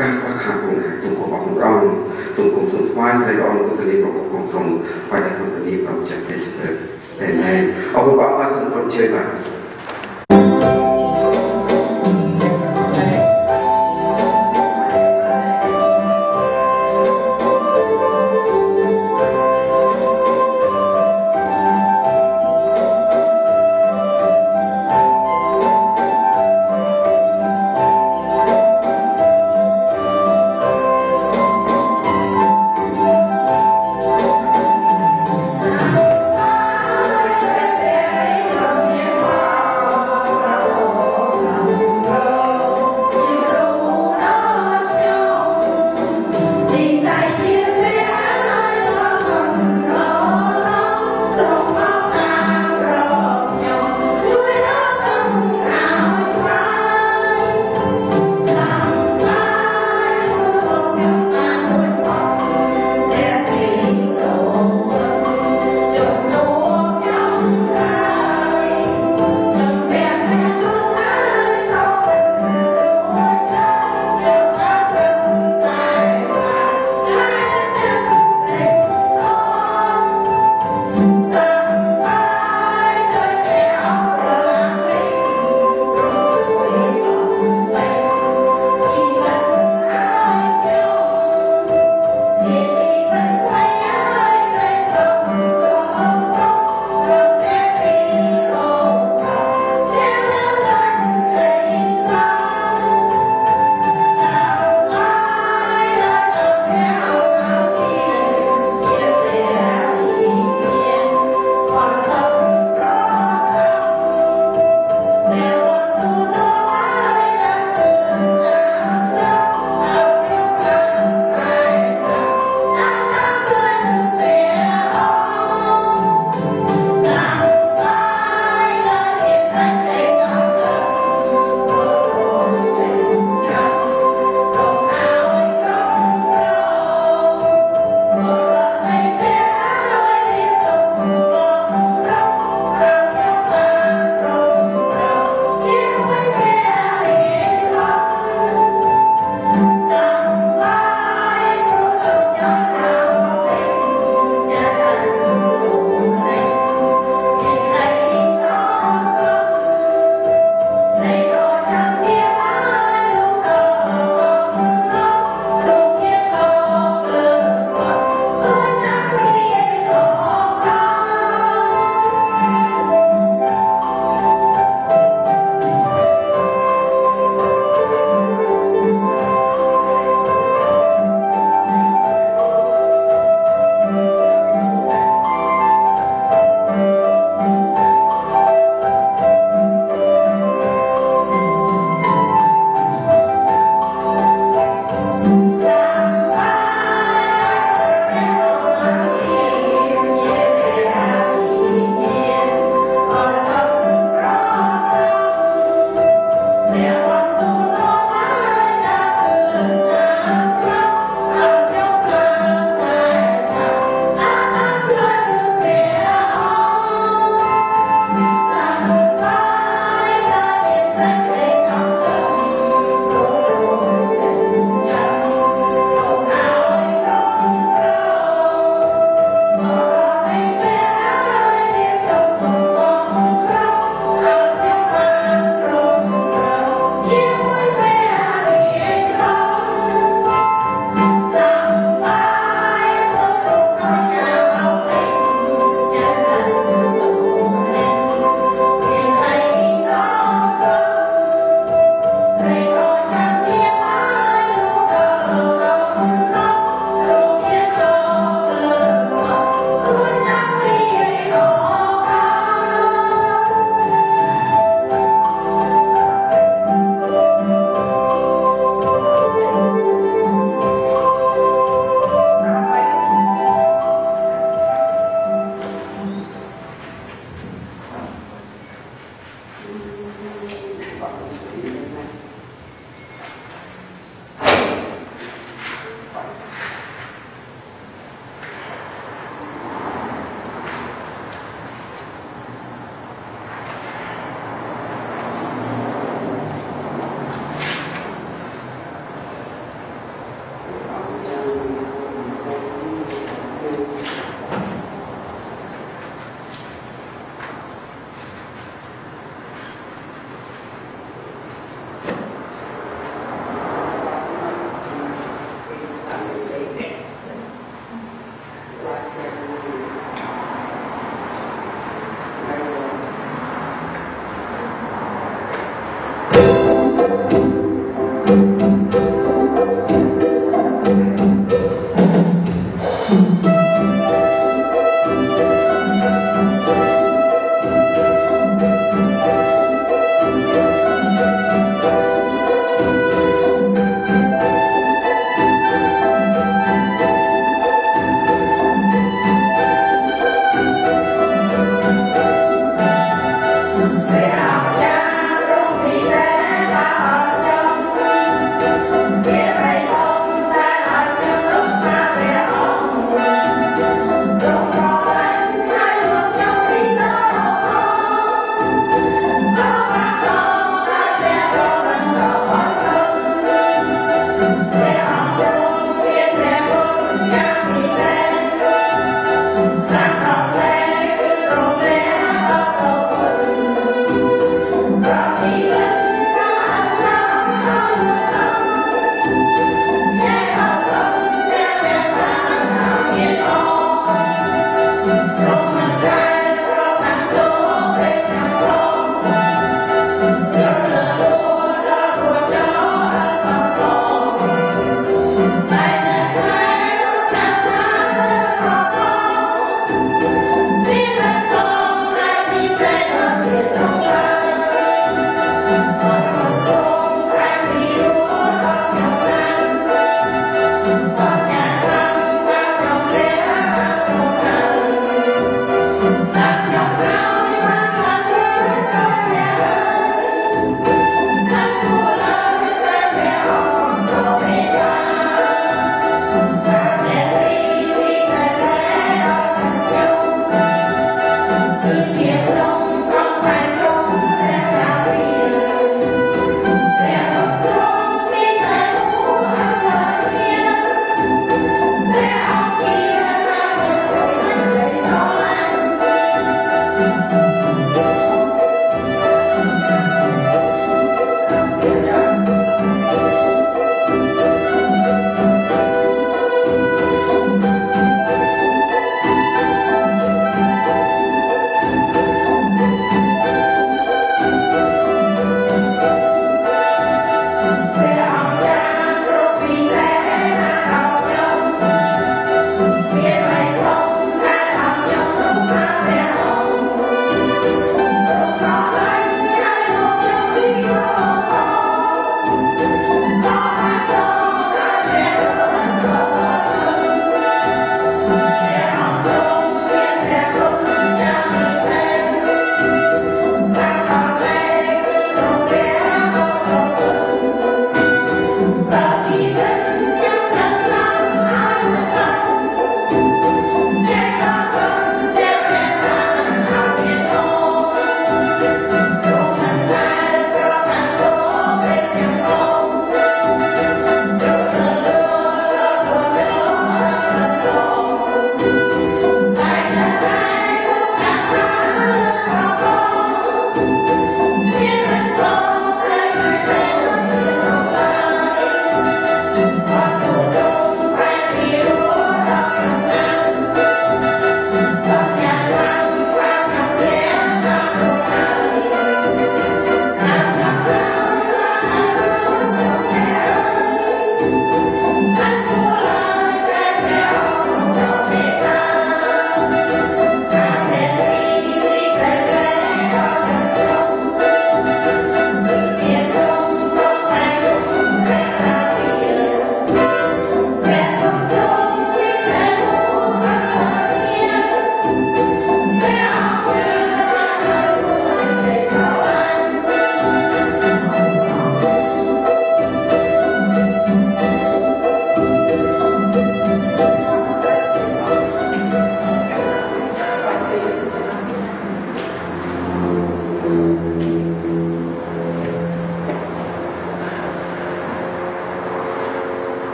ការខ្វះខាតគោលការណ៍ទុំរបស់ព្រះអង្គទុំគុំសុំថ្វាយស្រីអង្គពុទ្ធនីរបស់ព្រះទ្រង់ហើយដល់ព្រះនីព្រះចាស់ព្រះសិទ្ធិតែណែអរគុណព្រះអង្គសូមប្រជើញបាទ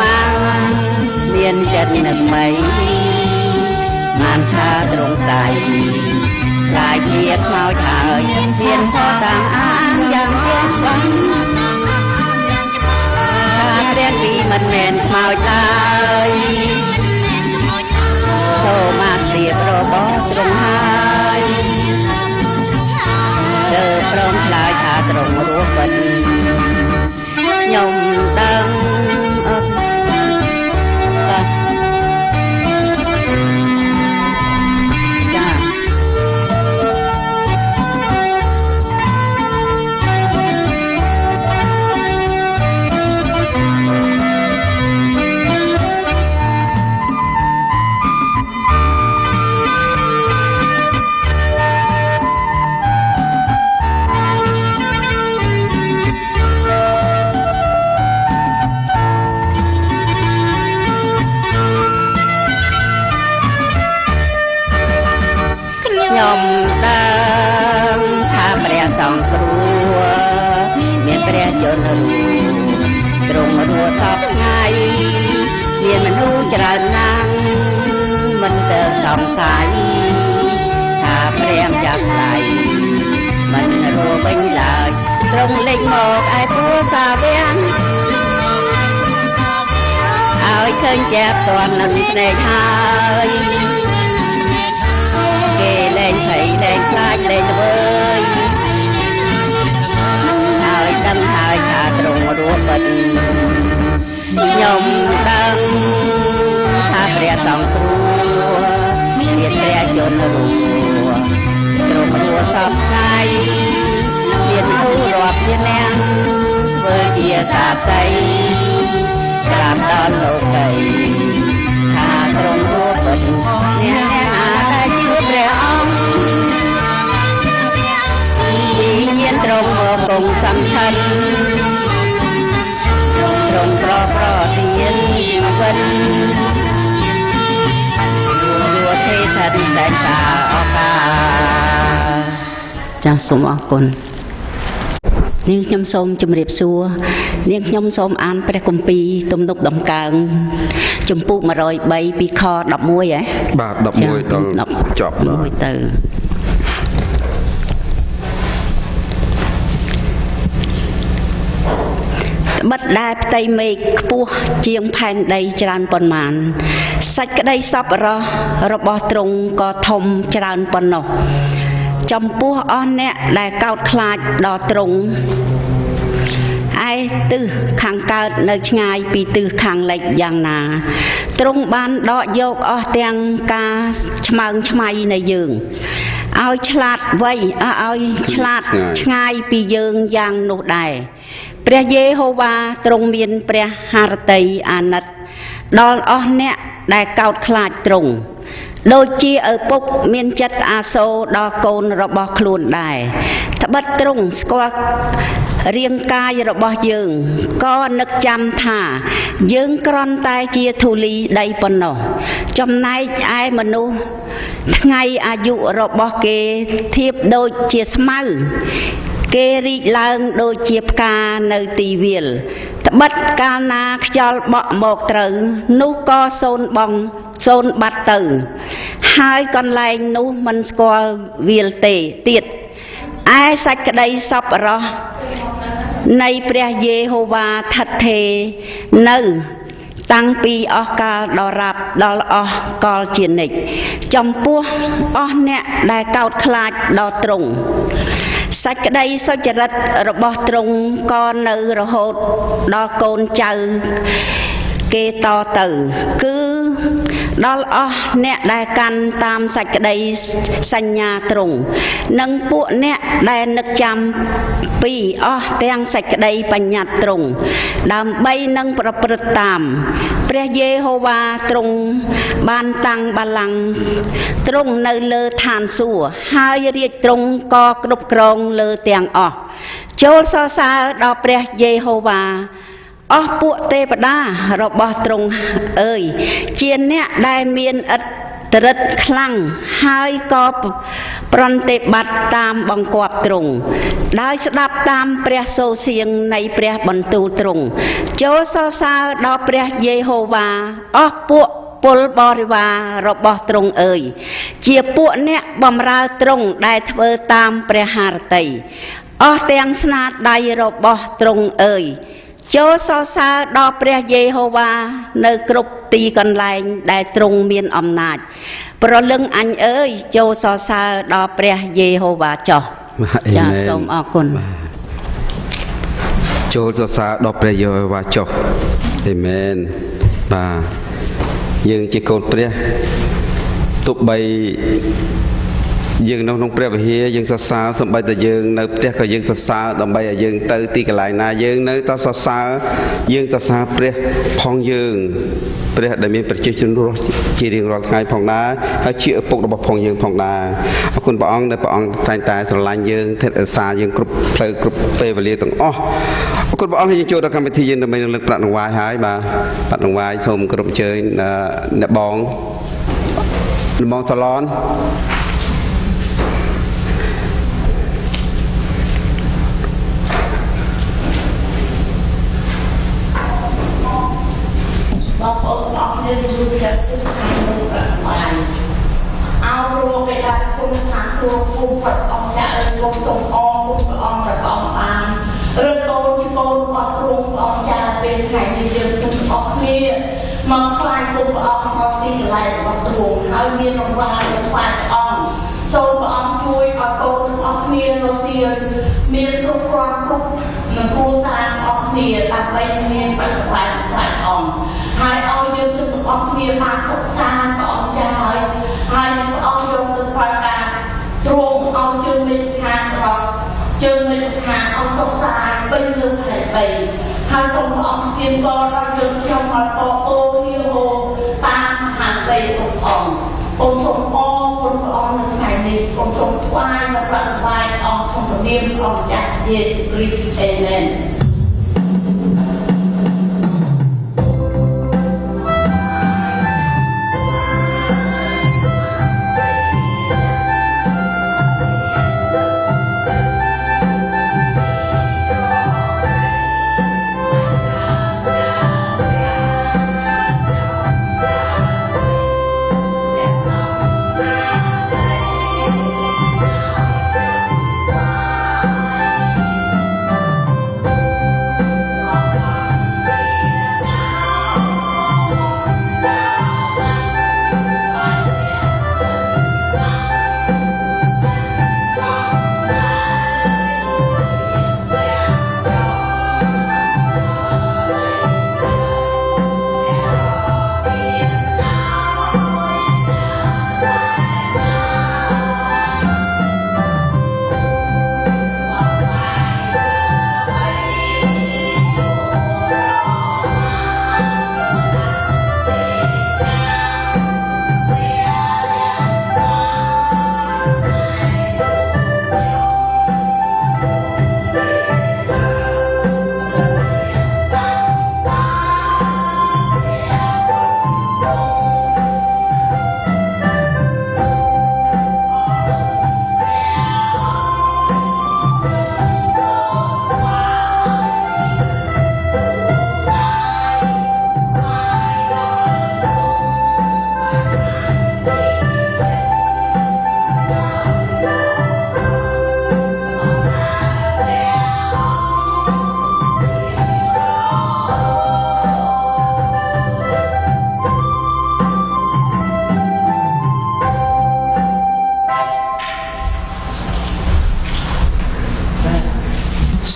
មកមានចិត្តនឹកមៃបានថាត្រង់ស្ាយឡាយជាខ្មោចហើយមានផតាមអានយ៉ាងទៀតបាញ់ថាព្រះពីមិនមែនខ្មោចឡើយចូលមកទៀតរបស់ត្រង់ហើយទៅព្រមឆ្លើយថាត្រង់រស់វិញខ្ញុំដើ សង្ស័យថាព្រាមចាប់ដៃមិនរួវិញឡើយទ្រង់លេចមកឯពួរសាវាំងឲ្យឃើញជាផ្ទាន់នឹងភ្នែកហើយគេលែងភ័យលែងខ្លាចលែងល្វើយហើយដឹងហើយថាទ្រង់រស់ពិតខ្ញុំដឹងថាព្រះសង្ឃគ្រូ មានព្រះជន្មរੂទ្រង់រស់សពថ្ងៃមានគូរាប់ជាអ្នកធ្វើជាសាស័យក្រាបដល់លោកីថាទ្រង់រស់ពិតអ្នកណាដែលជឿព្រះអង្គវិញ្ញាណទ្រង់មកគង់សំខាន់ រួទេថារីតែតាអកាចាសសូមអរគុណនាងខ្ញុំសូមជម្រាបសួរនាងខ្ញុំសូមអានព្រះគម្ពីរទំនុកដំកើងចំពុក103ពីខ11ហ៎បាទ11ដល់ចប់បាទ 11ទៅត្បិតដែលផ្ទៃមេឃខ្ពស់ជាងផែនដីច្រើនប៉ុន្មានសាច់ក្តីសប្បុរសរបស់ទ្រង់ក៏ធំច្រើនប៉ុណ្ណោះចំពោះអស់អ្នកដែលកោតខ្លាចដល់ទ្រង់ឯទិសខាងកើតនៅឆ្ងាយពីទិសខាងលិចយ៉ាងណាទ្រង់បានដកយកអស់ទាំងការឆ្មើងឆ្មៃនៃយើងឲ្យឆ្លាតវៃឲ្យឆ្លាតឆ្ងាយពីយើងយ៉ាងនោះដែរ ព្រះយេហូវ៉ាទ្រង់មានព្រះハរតីអាណិត ដល់អស់អ្នកដែលកោតខ្លាចទ្រង់ដូចជាឪពុកមានចិត្តអាសូរដល់កូនរបស់ខ្លួនដែរត្បិតទ្រង់ស្គាល់រាងកាយរបស់យើងក៏នឹកចាំថា យើងគ្រាន់តែជាធូលីដីប៉ុណ្ណោះចំណែកឯមនុស្សថ្ងៃអាយុរបស់គេធៀបដូចជាស្មៅ គេរីកឡើងដូចជាផ្កានៅទីវាលត្បិតកាលណាខ្យល់បក់មកត្រូវ នោះក៏សូនបងសូនបាត់ទៅ ហើយកន្លែងនោះមិនស្គាល់វាលទេទៀតឯសេចក្តីសប្បុរសនៃព្រះយេហូវ៉ាឋិតថេរនៅតាំងពីអស់កាលដល់រាប់ដល់អស់កលជានិច្ចចំពោះអស់អ្នកដែលកោតខ្លាចដល់ទ្រង់ សេចក្តីសុចរិតរបស់ទ្រង់ក៏នៅរហូតដល់កូនចៅគេតទៅគឺដល់អស់អ្នកដែលកាន់តាមសេចក្តីសញ្ញាទ្រង់និងពួកអ្នកដែលនឹកចាំពីអស់ទាំងសេចក្តីបញ្ញត្តិទ្រង់ដើម្បីនឹងប្រព្រឹត្តតាម ព្រះយេហូវ៉ាទ្រង់បានតាំងបល្ល័ង្កទ្រង់នៅលើឋានសួគ៌ហើយរាជទ្រង់ក៏គ្រប់គ្រងលើទាំងអស់ចូលសរសើរដល់ព្រះយេហូវ៉ាអស់ពួកទេវតារបស់ទ្រង់អើយជាអ្នកដែលមានឥទ្ធិ រិទ្ធខ្លាំងហើយក៏ប្រន្តិបត្តិតាមបង្គាប់ទ្រង់ដោយស្ដាប់តាមព្រះសូរសៀងនៃព្រះបន្ទូលទ្រង់ចូលសរសើរដល់ព្រះយេហូវ៉ាអស់ពួកពលបរិវាររបស់ទ្រង់អើយជាពួកអ្នកបំរើទ្រង់ដែលធ្វើតាមព្រះハរតីអស់ទាំងស្នាដៃរបស់ទ្រង់អើយ ចូលសរសើរដល់ព្រះយេហូវ៉ានៅគ្រប់ទីកន្លែងដែលទ្រង់មានអំណាច ប្រលឹងអញអើយចូលសរសើរដល់ព្រះយេហូវ៉ាចោះបាទចា Amen សូមអរគុណចូលសរសើរដល់ព្រះយេហូវ៉ាចុះអេមែនបាទយើងជាកូនព្រះទោះបី យើងនៅក្នុងព្រះវិហារយើងសរសើរសំបីតែយើងនៅផ្ទះក៏យើងសរសើរដើម្បីឲ្យយើងទៅទីកន្លែងណាយើងនៅតែសរសើរយើងសរសើរព្រះផងយើងព្រះដែលមានប្រជាជនរស់ជារៀងរាល់ថ្ងៃផងដែរហើយជាឪពុករបស់ផងយើងផងដែរអរគុណព្រះអង្គដែលព្រះអង្គតែងតែស្រឡាញ់យើងថេតអសាយើងគ្រប់ផ្លូវគ្រប់ពេលវេលាទាំងអស់អរគុណព្រះអង្គហើយយើងចូលដល់កម្មវិធីយើងដើម្បីរំលឹកប្រាក់ដង្វាយហើយបាទប្រាក់ដង្វាយសូមគោរពអញ្ជើញអឺអ្នកបងអ្នកបងសាឡន យើងជួយចិត្តក្នុងប្រមាណអោរកេតាគុណខាងសួរគុំព្រះអង្គអ្នករំសូមអរគុណព្រះអង្គព្រះអង្គបានឬកូនជីកូនរបស់គ្រូព្រះអង្គចាពេលថ្ងៃនេះយើងគុំអស់គ្នាមកខ្លាចគុំព្រះអង្គមកទីកន្លែងរបស់ទ្រង់ហើយមានរង្វាន់របស់ព្រះអង្គសូមព្រះអង្គជួយឲ្យកូនទាំងអស់គ្នារស់ទៀតមានគ្រប់គ្រាន់គ្រប់និងគួរសារអស់គ្នាដើម្បីមានបច្ចុប្បន្នព្រះអង្គហើយឲ្យយើងជំ អស់គ្នាបានសុខសាន្តព្រះអង្គចាស់ហើយហើយព្រះអង្គយកទៅប្រើការទ្រង់ឲ្យជើងមេខាងរបស់ជើងមេខាងឲ្យសុខសាន្តពេញលើខែបីហើយសូមព្រះអង្គទានបរដល់យើងខ្ញុំឲ្យតអូហៀហូតាមមហាដីរបស់អង្គអូនសូមអរគុណព្រះអង្គនៅថ្ងៃនេះអូនសូមថ្វាយនៅប្រាថ្វាយអង្គក្នុងព្រះនាមអង្គចាស់យេស៊ូវគ្រីស្ទអេមែន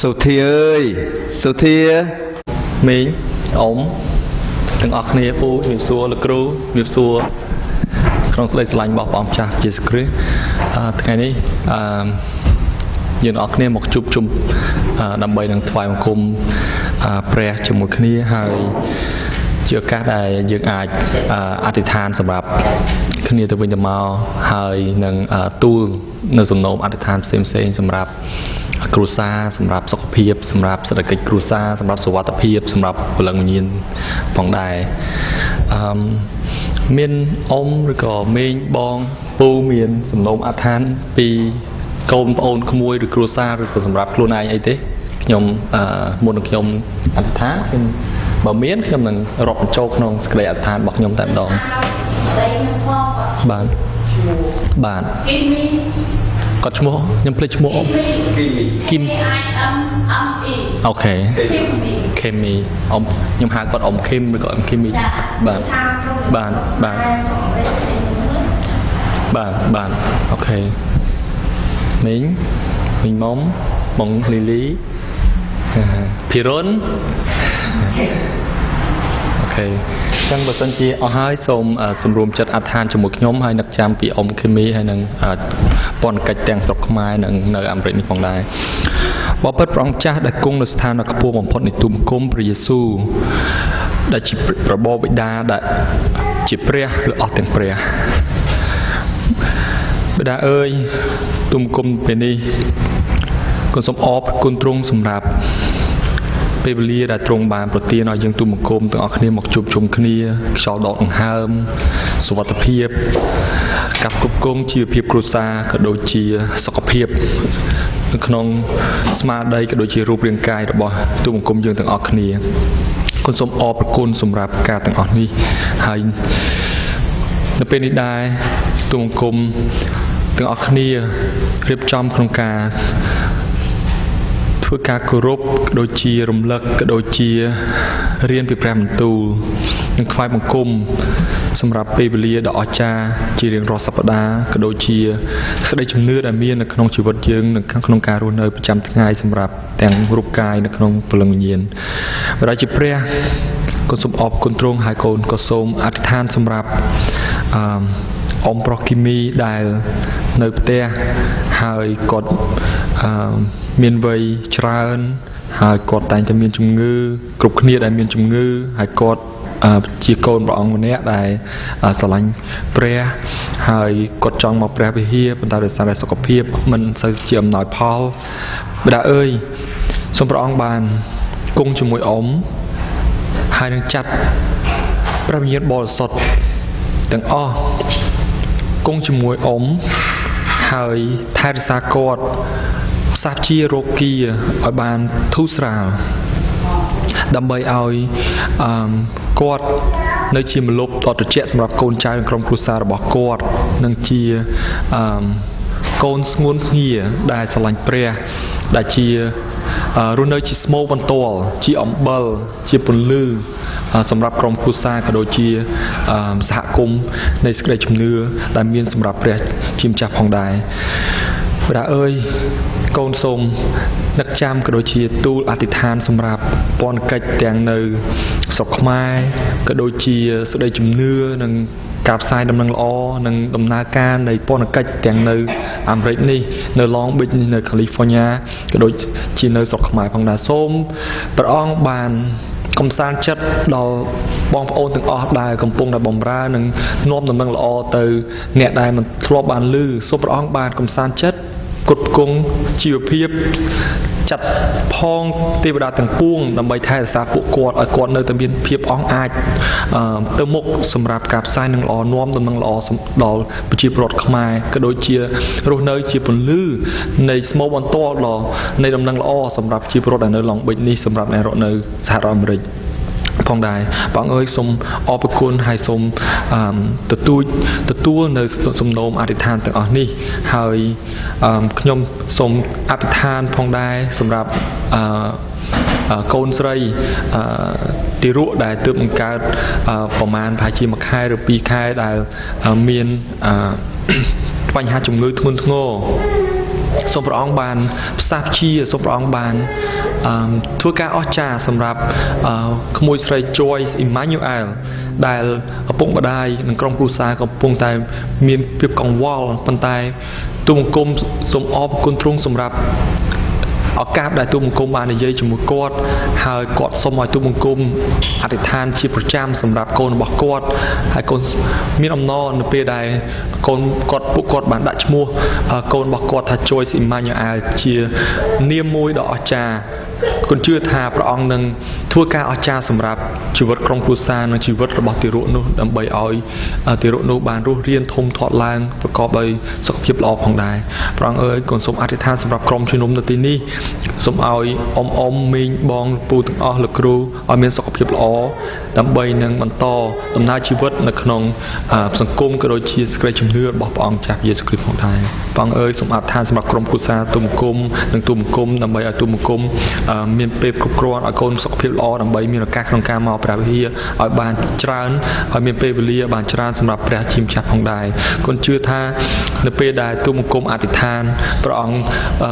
សុធាអើយសុធាមីងអ៊ំទាំងអស់គ្នាពូជំរាបសួរលោកគ្រូជំរាបសួរក្នុងស្ដីស្រឡាញ់របស់ព្រះអង្គម្ចាស់យេស៊ូវគ្រីស្ទអឺថ្ងៃនេះអឺយើងទាំងអស់គ្នាមកជួបជុំអឺដើម្បីនឹងថ្វាយបង្គំអឺព្រះជាមួយគ្នាហើយជាឱកាសដែលយើងអាចអឺអធិដ្ឋានសម្រាប់គ្នាទៅវិញទៅមកហើយនឹងអឺទូលនៅសំណូមអធិដ្ឋានផ្សេងផ្សេងៗសម្រាប់ គ្រួសារសម្រាប់សុខភាពសម្រាប់សេដ្ឋកិច្ចគ្រួសារសម្រាប់សុវត្ថិភាពសម្រាប់ពលឹងវិញ្ញាណផងដែរអឺមមានអ៊ំឬក៏មេងបងពូមានសំណូមអធិដ្ឋានពីកូនប្អូនក្មួយឬគ្រួសារឬក៏សម្រាប់ខ្លួនឯងអីទេខ្ញុំអឺមុននឹងខ្ញុំអធិដ្ឋានខ្ញុំបើមានខ្ញុំនឹងរាប់បញ្ចូលក្នុងសេចក្តីអធិដ្ឋានរបស់ខ្ញុំតែម្ដងបាទបាទ គីមីគាត់ឈ្មោះខ្ញុំភ្លេចឈ្មោះអ៊ំគីម I M M E អូខេគីមីខេមីអ៊ំខ្ញុំហៅគាត់អ៊ំខេមឬក៏អ៊ំខេមីចាបាទបាទបាទបាទបាទអូខេមីងមីងមុំបងលីលីភិរុនអូ ខេអញ្ចឹងបើសិនជាអស់ហើយសូមអឺសម្រួមចិត្តអត្ថានជាមួយខ្ញុំហើយនឹកចាំពីអ៊ំខេមីហើយនឹងអឺពន្ធកិច្ចទាំងស្រុកខ្មែរនិងនៅអាមេរិកនេះផងដែរបបិទ្ធព្រះអង្គចាស់ដែលគង់នៅស្ថានខ្ពស់បំផុតនៃទុំគុំព្រះយេស៊ូវដែលជារបបបិតាដែលជាព្រះឬអស់ទាំងព្រះបិតាអើយទុំគុំពេលនេះគុណសូមអរគុណទ្រង់សម្រាប់ ពេលវេលាដែលទ្រង់បានប្រទានឲ្យយើងទូលបង្គំទាំងអស់គ្នាមកជួបជុំគ្នាខ្យល់ដកដង្ហើមសុវត្ថិភាពការគ្រប់គ្រងជីវភាពគ្រួសារក៏ដូចជាសុខភាពនៅក្នុងស្មារតីក៏ដូចជារូបរាងកាយរបស់ទូលបង្គំយើងទាំងអស់គ្នាគុណសូមអរព្រគុណសម្រាប់ការទាំងអស់នេះហើយនៅពេលនេះដែរទូលបង្គំទាំងអស់គ្នារៀបចំក្នុងការ ធ្វើការគោរពក៏ដូចជារំលឹកក៏ដូចជារៀនពីព្រះបន្ទូលនិងថ្វាយបង្គំសម្រាប់ពេលវេលាដ៏អស្ចារ្យជារៀងរាល់សប្តាហ៍ក៏ដូចជាក្តីជំនឿដែលមាននៅក្នុងជីវិតយើងនិងក្នុងការរស់នៅប្រចាំថ្ងៃសម្រាប់ទាំងរូបកាយនៅក្នុងព្រលឹងវិញ្ញាណបរិយាជាព្រះក៏សូមអរគុណទ្រង់ហើយកូនក៏សូមអធិដ្ឋានសម្រាប់អឺអ៊ំប្រុសគីមីដែលនៅផ្ទះហើយគាត់អឺ មានវ័យច្រើន ហើយគាត់តែងតែមានជំងឺគ្រប់គ្នាដែលមានជំងឺហើយគាត់អឺជាកូនព្រះអង្គម្នាក់ដែលអឺស្រឡាញ់ព្រះហើយគាត់ចង់មកព្រះវិហារប៉ុន្តែដោយសារតែសុខភាពមិនសូវជាអំណោយផលបិតាអើយសូមព្រះអង្គបានគង់ជាមួយអ៊ំហើយនឹងចាត់ព្រះវិញ្ញាណបរិសុទ្ធទាំងអស់គង់ជាមួយអ៊ំហើយថែរក្សាគាត់ ផ្សះជារោគាឲ្យបានធូរស្រាលដើម្បីឲ្យអឺគាត់នៅជាមលប់ដ៏ត្រជាក់សម្រាប់កូនចៅនិងក្រុមគ្រួសាររបស់គាត់និងជាអឺកូនស្ងួនភ្ងាដែលស្រឡាញ់ព្រះ ដែលជាអឺរស់នៅជាស្មោបន្ទាល់ជាអំបិលជាពន្លឺអឺសម្រាប់ក្រុមគ្រួសារក៏ដូចជាអឺសហគមន៍នៃសេចក្តីជំនឿដែលមានសម្រាប់ព្រះជាម្ចាស់ផងដែរ ព្រះអើយកូនសូមនឹកចាំក៏ដូចជាទូលអធិដ្ឋានសម្រាប់ពន្ធកិច្ចទាំងនៅស្រុកខ្មែរក៏ដូចជាសេចក្តីជំនឿនិងការផ្សាយដំណឹងល្អនិងដំណើរការនៃពន្ធកិច្ចទាំងនៅអាមេរិកនេះនៅ Long Beach នេះនៅ California ក៏ដូចជានៅស្រុកខ្មែរផងដែរសូមព្រះអង្គបានកំសាន្តចិត្តដល់បងប្អូនទាំងអស់ដែលកំពុងតែបំរើនិងនាំដំណឹងល្អទៅ អ្នកដែលមិនធ្លាប់បានឮសូមព្រះអង្គបានកំសាន្តចិត្ត គុតគង់ជីវភាពចាត់ផងទេវតាទាំងពួងដើម្បីថែរក្សាពួកគាត់ឲ្យគាត់នៅតែមានភាពអង់អាចអឺទៅមុខសម្រាប់ការផ្សាយនឹងល្អនាំដំណឹងល្អដល់ប្រជាពលរដ្ឋខ្មែរក៏ដូចជារស់នៅជាពន្លឺនៃស្មោបន្ទាល់ដល់នៃដំណឹងល្អសម្រាប់ប្រជាពលរដ្ឋដែលនៅឡុងបិចនេះសម្រាប់អ្នករស់នៅសហរដ្ឋអាមេរិក ផងដែរបងអើយសូមអរគុណហើយសូមអឺទទួលទទួលនៅសំណូមអធិដ្ឋានទាំងអស់នេះហើយអឺខ្ញុំសូមអធិដ្ឋានផងដែរសម្រាប់អឺអឺកូនស្រីអឺទីរក់ដែលទើបបង្កើតអឺប្រហែលប្រហែលជាមួយខែឬពីរខែដែលមានអឺបញ្ហាជំងឺធ្ងន់ធ្ងរ សូមព្រះអង្គបានផ្សះជាសូមព្រះអង្គបានអឺធ្វើការអស្ចារ្យសម្រាប់អឺក្មួយស្រី Joyce Emmanuel ដែលឪពុកម្ដាយនិងក្រុមគ្រួសារកំពុងតែ មានភាពកង្វល់ប៉ុន្តែទូបង្គំសូមអរគុណទ្រង់សម្រាប់ ឱកាសដែលទូបង្គំបាននិយាយជាមួយគាត់ហើយគាត់សូមឲ្យទូបង្គំអធិដ្ឋានជាប្រចាំសម្រាប់កូនរបស់គាត់ហើយកូនមានអំណរនៅពេលដែលកូនគាត់ពួកគាត់បានដាក់ឈ្មោះកូនរបស់គាត់ថា Joyce Emmanuel ជានាមមួយដ៏អស្ចារ្យ គុណជឿថាព្រះអង្គនឹងធ្វើការអស្ចារ្យសម្រាប់ជីវិតក្រុមគ្រួសារនិងជីវិតរបស់ទារកនោះដើម្បីឲ្យទារកនោះបានរស់រានធំធាត់ឡើងប្រកបដោយសុខភាពល្អផងដែរព្រះអង្គអើយគុណសូមអធិដ្ឋានសម្រាប់ក្រុមជំនុំនៅទីនេះសូមឲ្យអ៊ំអ៊ំមីងបងពូទាំងអស់លោកគ្រូឲ្យមានសុខភាពល្អដើម្បីនឹងបន្តដំណើរជីវិតនៅក្នុងសង្គមក៏ដូចជាសេចក្តីជំនឿរបស់ព្រះអង្គចាស់យេស៊ូវគ្រីស្ទផងដែរព្រះអង្គអើយសូមអធិដ្ឋានសម្រាប់ក្រុមគ្រួសារទុំគុំនិងទុំគុំដើម្បីឲ្យទុំគុំមានពេលគ្រប់គ្រាន់ឲ្យកូនសុខភាពល្អដើម្បីមានឱកាសក្នុងការមកព្រះវិហារឲ្យបានច្រើនឲ្យមានពេលវេលាបានច្រើនសម្រាប់ព្រះជាម្ចាស់ផងដែរគុណជឿថានៅពេលដែលទូមង្គមអធិដ្ឋានព្រះអង្គ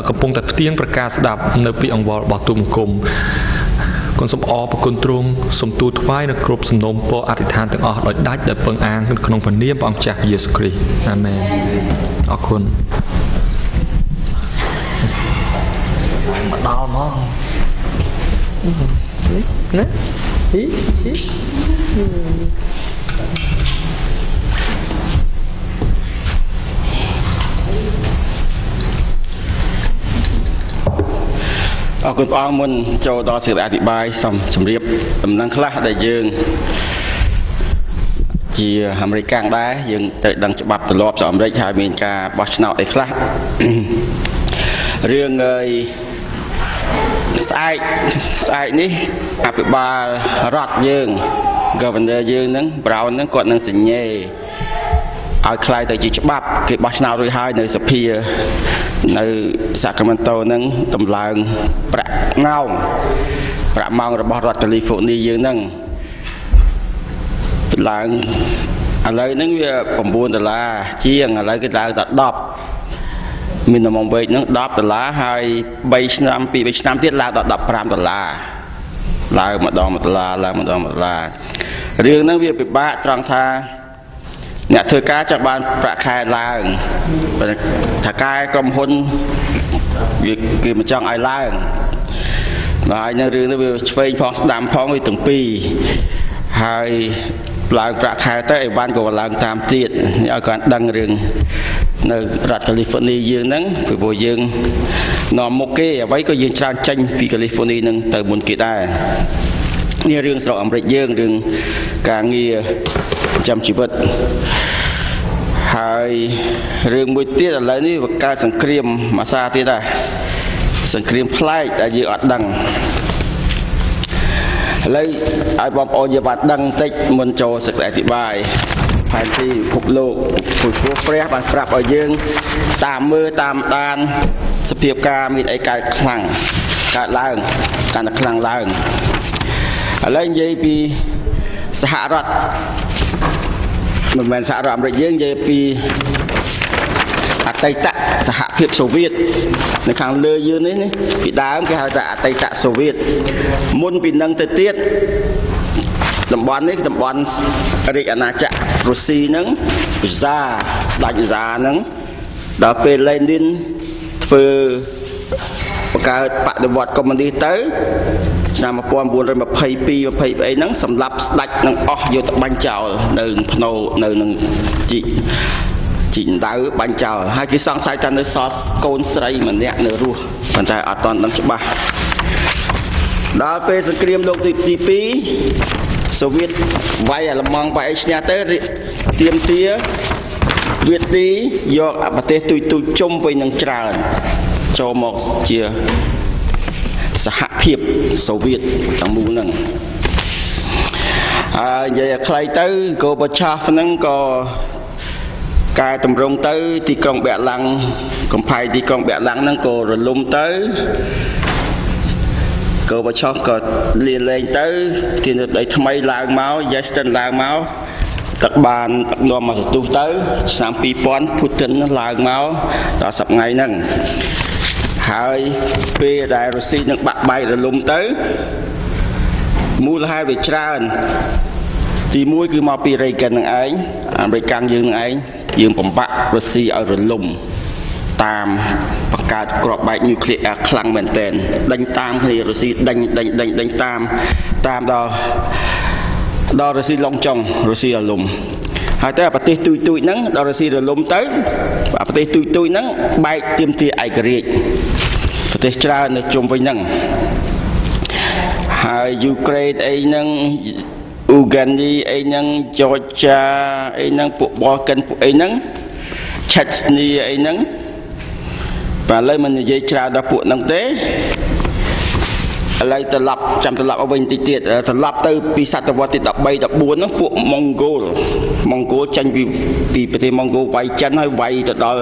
កំពុងតែផ្ទៀងប្រកាសស្ដាប់នៅពីអង្វររបស់ទូមង្គមគុណសូមអរប្រគុណទ្រង់សូមទូលថ្វាយនៅគ្រប់សំណូមពរអធិដ្ឋានទាំងអស់ដោយដាច់ដោយពឹងអាងក្នុងព្រះនាមព្រះអង្គចាស់យេស៊ូវគ្រីស្ទអាមែនអរគុណមកដល់ហ្មង ណាហីហីអរគុណព្រះអង្គមុនចូលដល់សេចក្តីអធិប្បាយសូមជម្រាបដំណឹងខ្លះដែលយើងជាអាមេរិកាំងដែរយើងត្រូវដឹងច្បាប់ទម្លាប់សហអាមេរិកហើយមានការបោះឆ្នោតអីខ្លះរឿងអី ស្អែកស្អែកនេះអភិបាលរដ្ឋយើង Governor យើងហ្នឹង Brown ហ្នឹងគាត់នឹងសញ្ញេឲ្យคล้ายទៅជាច្បាប់គេបោះឆ្នោតរួចហើយនៅសភានៅសាក្រាម៉ែនតូហ្នឹងតម្លើងប្រាក់ងោងប្រាក់ម៉ោងរបស់រដ្ឋកាលីហ្វ័រញ៉ាយើងហ្នឹងឡើង ឥឡូវហ្នឹងវា9ដុល្លារជាងឥឡូវគេឡើងដល់10 មីនីមុំវេកហ្នឹង10ដុល្លារហើយ3ឆ្នាំ2 3ឆ្នាំទៀតឡើងដល់15ដុល្លារឡើងម្ដង1ដុល្លារឡើងម្ដង1ដុល្លាររឿងហ្នឹងវាពិបាកត្រង់ថាអ្នកធ្វើការចង់បានប្រាក់ខែឡើងប៉ុន្តែថាកែក្រុមហ៊ុនវាគេមិនចង់ឲ្យឡើងហើយនៅរឿងនេះវាឆ្វេងផងស្ដាំផងវាទាំងពីរហើយ ឡើងប្រាក់ខែទៅអីវ៉ាន់ក៏ឡើងតាមទៀតឲ្យគាត់ដឹងរឿងនៅរដ្ឋកាលីហ្វ័រញ៉ាយើងហ្នឹងពីព្រោះយើងនាំមុខគេអ្វីក៏យើងច្រើនចេញពីកាលីហ្វ័រញ៉ាហ្នឹងទៅមុនគេដែរនេះរឿងស្រុកអាមេរិកយើងរឿងការងារចាំជីវិតហើយរឿងមួយទៀតឥឡូវនេះកើតសង្គ្រាមមួយសាទៀតដែរសង្គ្រាមប្លែកដែលយើងអត់ដឹង ឥឡូវឲ្យបងប្អូនយើងបានដឹងបន្តិចមុនចូលសេចក្តីអធិប្បាយផែនទីពិភពលោកព្រោះព្រះបានប្រាប់ឲ្យយើង តាមមើលតាមដានសភាពការមានអីកើតខ្លាំងកើតឡើងកាន់តែខ្លាំងឡើងឥឡូវនិយាយពីសហរដ្ឋមិនមែនសហរដ្ឋអាមេរិកយើងនិយាយពីអ តីតសហភាពសូវៀតនៅខាងលើយើងនេះពីដើមគេហៅថាអតីតសូវៀតមុនពីនឹងទៅទៀតតំបន់នេះតំបន់រាជអាណាចក្ររុស្ស៊ីហ្នឹងវិសាដាច់វិសាហ្នឹងដល់ពេលលេនីនធ្វើបង្កើតបដិវត្តកុម្មុយនីសទៅឆ្នាំ1922 23ហ្នឹងសម្លាប់ស្ដេចនឹងអស់យកទៅបាញ់ចោលនៅភ្នោនៅនឹងជី ជីកដៅបាញ់ចោលហើយគេសង្ស័យថានៅសល់កូនស្រីម្នាក់នៅរស់ប៉ុន្តែអត់ទាន់ដឹងច្បាស់ដល់ពេលសង្គ្រាមលោកទី2សូវៀតវាយអាល្លឺម៉ង់វាយអីឈ្នះទៅទៀមទាវៀតទីយកប្រទេសទុយទុយជុំវិញនឹងច្រើនចូលមកជាសហភាពសូវៀតទាំងមូលហ្នឹងហើយនិយាយឲ្យខ្លីទៅកូបឆាស់ហ្នឹងក៏ កែតម្រង់ទៅ ទីក្រុងបាក់ឡាំងកំផែទីក្រុងបាក់ឡាំងហ្នឹងក៏រលំទៅក៏បឆោះក៏លៀនលែងទៅទីនដីថ្មីឡើងមកយេស្តិនឡើងមកទឹកបានទឹកនាំមកសទុះទៅឆ្នាំ2000ភូតិនឡើងមកដល់សប្ងៃហ្នឹងហើយពេលដែលរុស្ស៊ីនឹងបាក់បែករលំទៅមូលហេតុវាច្រើន ទី1គឺមកពីរ៉េកិននឹងឯងអាមេរិកកាំងយើងនឹងឯងយើងបំបាក់រុស្ស៊ីឲ្យរលំតាមបង្កើតក្របបែកញូក្លេអ៊ែរខ្លាំងមែនទែនដេញតាមគ្នារុស្ស៊ីដេញដេញដេញដេញតាមតាមដល់ដល់រុស្ស៊ីឡុងចុងរុស្ស៊ីរលំហើយតែប្រទេសទូចទូចហ្នឹងដល់រុស្ស៊ីរលំទៅប្រទេសទូចទូចហ្នឹងបែកទៀមទាឯករាជ្យប្រទេសច្រើននៅជុំវិញហ្នឹងហើយយូក្រែនអីហ្នឹង អ៊ូហ្គានីអីហ្នឹងចចចាអីហ្នឹងពួកបលកិនពួកអីហ្នឹងឆាត់ស្នីអីហ្នឹងបាទឥឡូវមិននិយាយច្រើនដល់ពួកហ្នឹងទេឥឡូវត្រឡប់ចាំត្រឡប់មកវិញតិចទៀតត្រឡប់ទៅពីសតវត្សទី13 14ហ្នឹងពួកម៉ុងហ្គោលម៉ុងហ្គោលចេញពីពីប្រទេសម៉ុងហ្គោលវាយចិនហើយវាយទៅដល់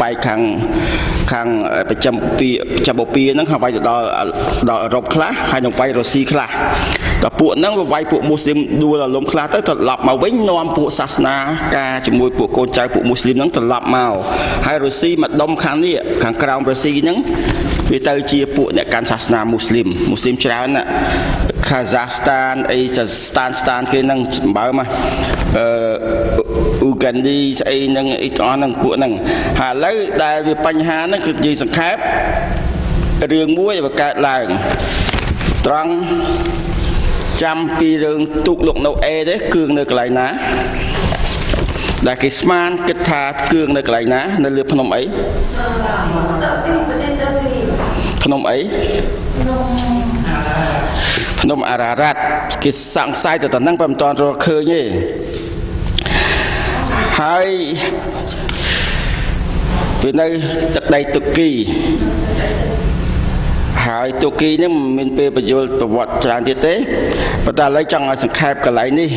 បែកខាងខាងប្រចាំពីប្រចាំបូព៌ាហ្នឹងហើយវាយទៅដល់ដល់អឺរ៉ុបខ្លះហើយនឹងវាយរុស្ស៊ីខ្លះ ដល់ពួកហ្នឹងវាវាយពួកមូស្លីមដួលអលំខ្លះទៅត្រឡប់មកវិញនាំពួកសាសនាការជាមួយពួកកូនចៅពួកមូស្លីមហ្នឹងត្រឡប់មកហើយរុស្ស៊ីមកដុំខាងនេះខាងក្រោមរុស្ស៊ីហ្នឹងវាទៅជាពួកអ្នកកាន់សាសនាមូស្លីមមូស្លីមច្រើនណាខាហ្សាស្តានអីស្តានស្តានគេហ្នឹងសម្បើមកអឺអ៊ូហ្គានីស្អីហ្នឹងអីទាំងអស់ហ្នឹងពួកហ្នឹងហើយឥឡូវដែលវាបញ្ហាហ្នឹងគឺនិយាយសង្ខេបរឿងមួយវាកើតឡើងត្រង់ ចាំពីរឿងទូកលោកនៅអេទេគ្រឿងនៅកន្លែងណាដែលគេស្មានគិតថាគ្រឿងនៅកន្លែងណា នៅលើភ្នំអីភ្នំអីភ្នំអារ៉ារ៉ាត់គេសង្ស័យទៅតែហ្នឹងបើមិនទាន់រកឃើញទេហើយវានៅទឹកដីតុគី ហើយតុគីនេះមិនមានពេលបញ្យលប្រវត្តិច្រើនទៀតទេប៉ុន្តែឥឡូវចង់ឲ្យសង្ខេបកន្លែងនេះ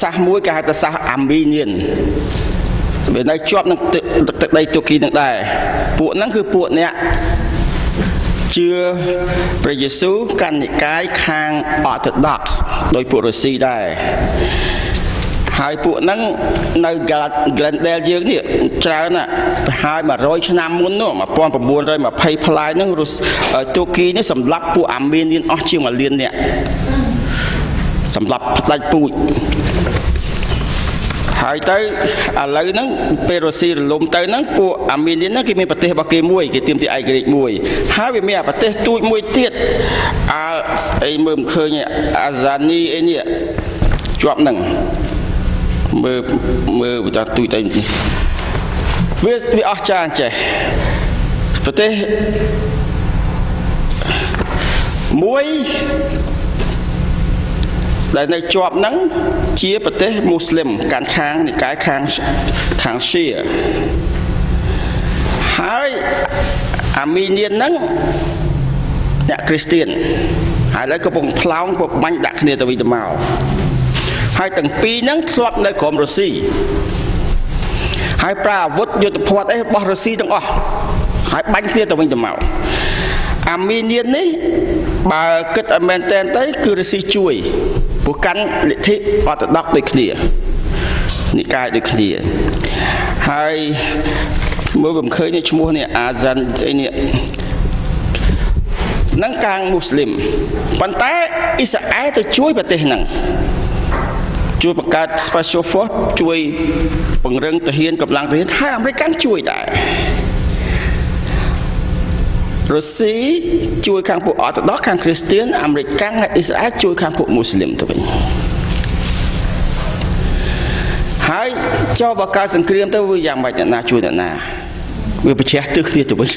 សាសមួយគេហៅថាសាសអាមីនៀនវានៅជាប់នឹងទឹកដីតុគីនឹងដែរពួកហ្នឹងគឺពួកអ្នកជឿព្រះយេស៊ូវកាន់និកាយខាង Orthodox ដោយពួករុស្ស៊ីដែរ ហហើយពួកហ្នឹងនៅ Glendale យើងនេះច្រើនណាស់ទៅហើយ100ឆ្នាំមុននោះ1920ផ្លាយហ្នឹងរុស្ទូគីនេះសម្លាប់ពួកអាមេនីនអស់ជាង1លាននាក់សម្លាប់ផ្ដាច់ពូជហើយទៅឥឡូវហ្នឹងពេលរុស្ស៊ីរលំទៅហ្នឹងពួកអាមេនីនហ្នឹងគេមានប្រទេសរបស់គេមួយគេទាមទារឯករាជ្យមួយហើយវាមានប្រទេសទូចមួយទៀតអាអីមើលមិនឃើញអាហ្សានីអីនេះជាប់ហ្នឹង មើលមើលបន្តទូចទៅវាវាអស្ចារ្យចេះប្រទេសមួយដែលនៅជាប់ហ្នឹងជាប្រទេសមូស្លីមកាន់ខាងនិកាយខាងខាងស៊ីហើយអាមីនៀនហ្នឹងអ្នកគ្រីស្ទៀនហើយឥឡូវកំពុងផ្លោងពុកបាញ់ដាក់គ្នាទៅវិញទៅមក ហើយទាំងពីរហ្នឹងធ្លាប់នៅក្រោមរុស្ស៊ីហើយប្រើអាវុធយុទ្ធភ័ណ្ឌអីរបស់រុស្ស៊ីទាំងអស់ហើយបាញ់គ្នាទៅវិញទៅមកអាមីនៀននេះបើគិតឲ្យមែនតែនទៅគឺរុស្ស៊ីជួយព្រោះកាន់លទ្ធិអតដកដូចគ្នានិកាយដូចគ្នាហើយមើលមិនឃើញឈ្មោះនេះអាហ្សានអីនេះនឹងកាងមូស្លីមប៉ុន្តែអ៊ីស្រាអែលទៅជួយប្រទេសហ្នឹង ជួយបង្កើត special force ជួយពង្រឹងទាហានកម្លាំងទាហានហើយអាមេរិកជួយដែររុស្ស៊ីជួយខាងពួកអតដកខាងគ្រីស្ទៀនអាមេរិកកាំងហើយអ៊ីស្រាអែលជួយខាងពួកមូស្លីមទៅវិញហើយចូលបកកើតសង្គ្រាមទៅវាយ៉ាងម៉េចអ្នកណាជួយអ្នកណាវាប្រជះទិសគ្នាទៅវិញ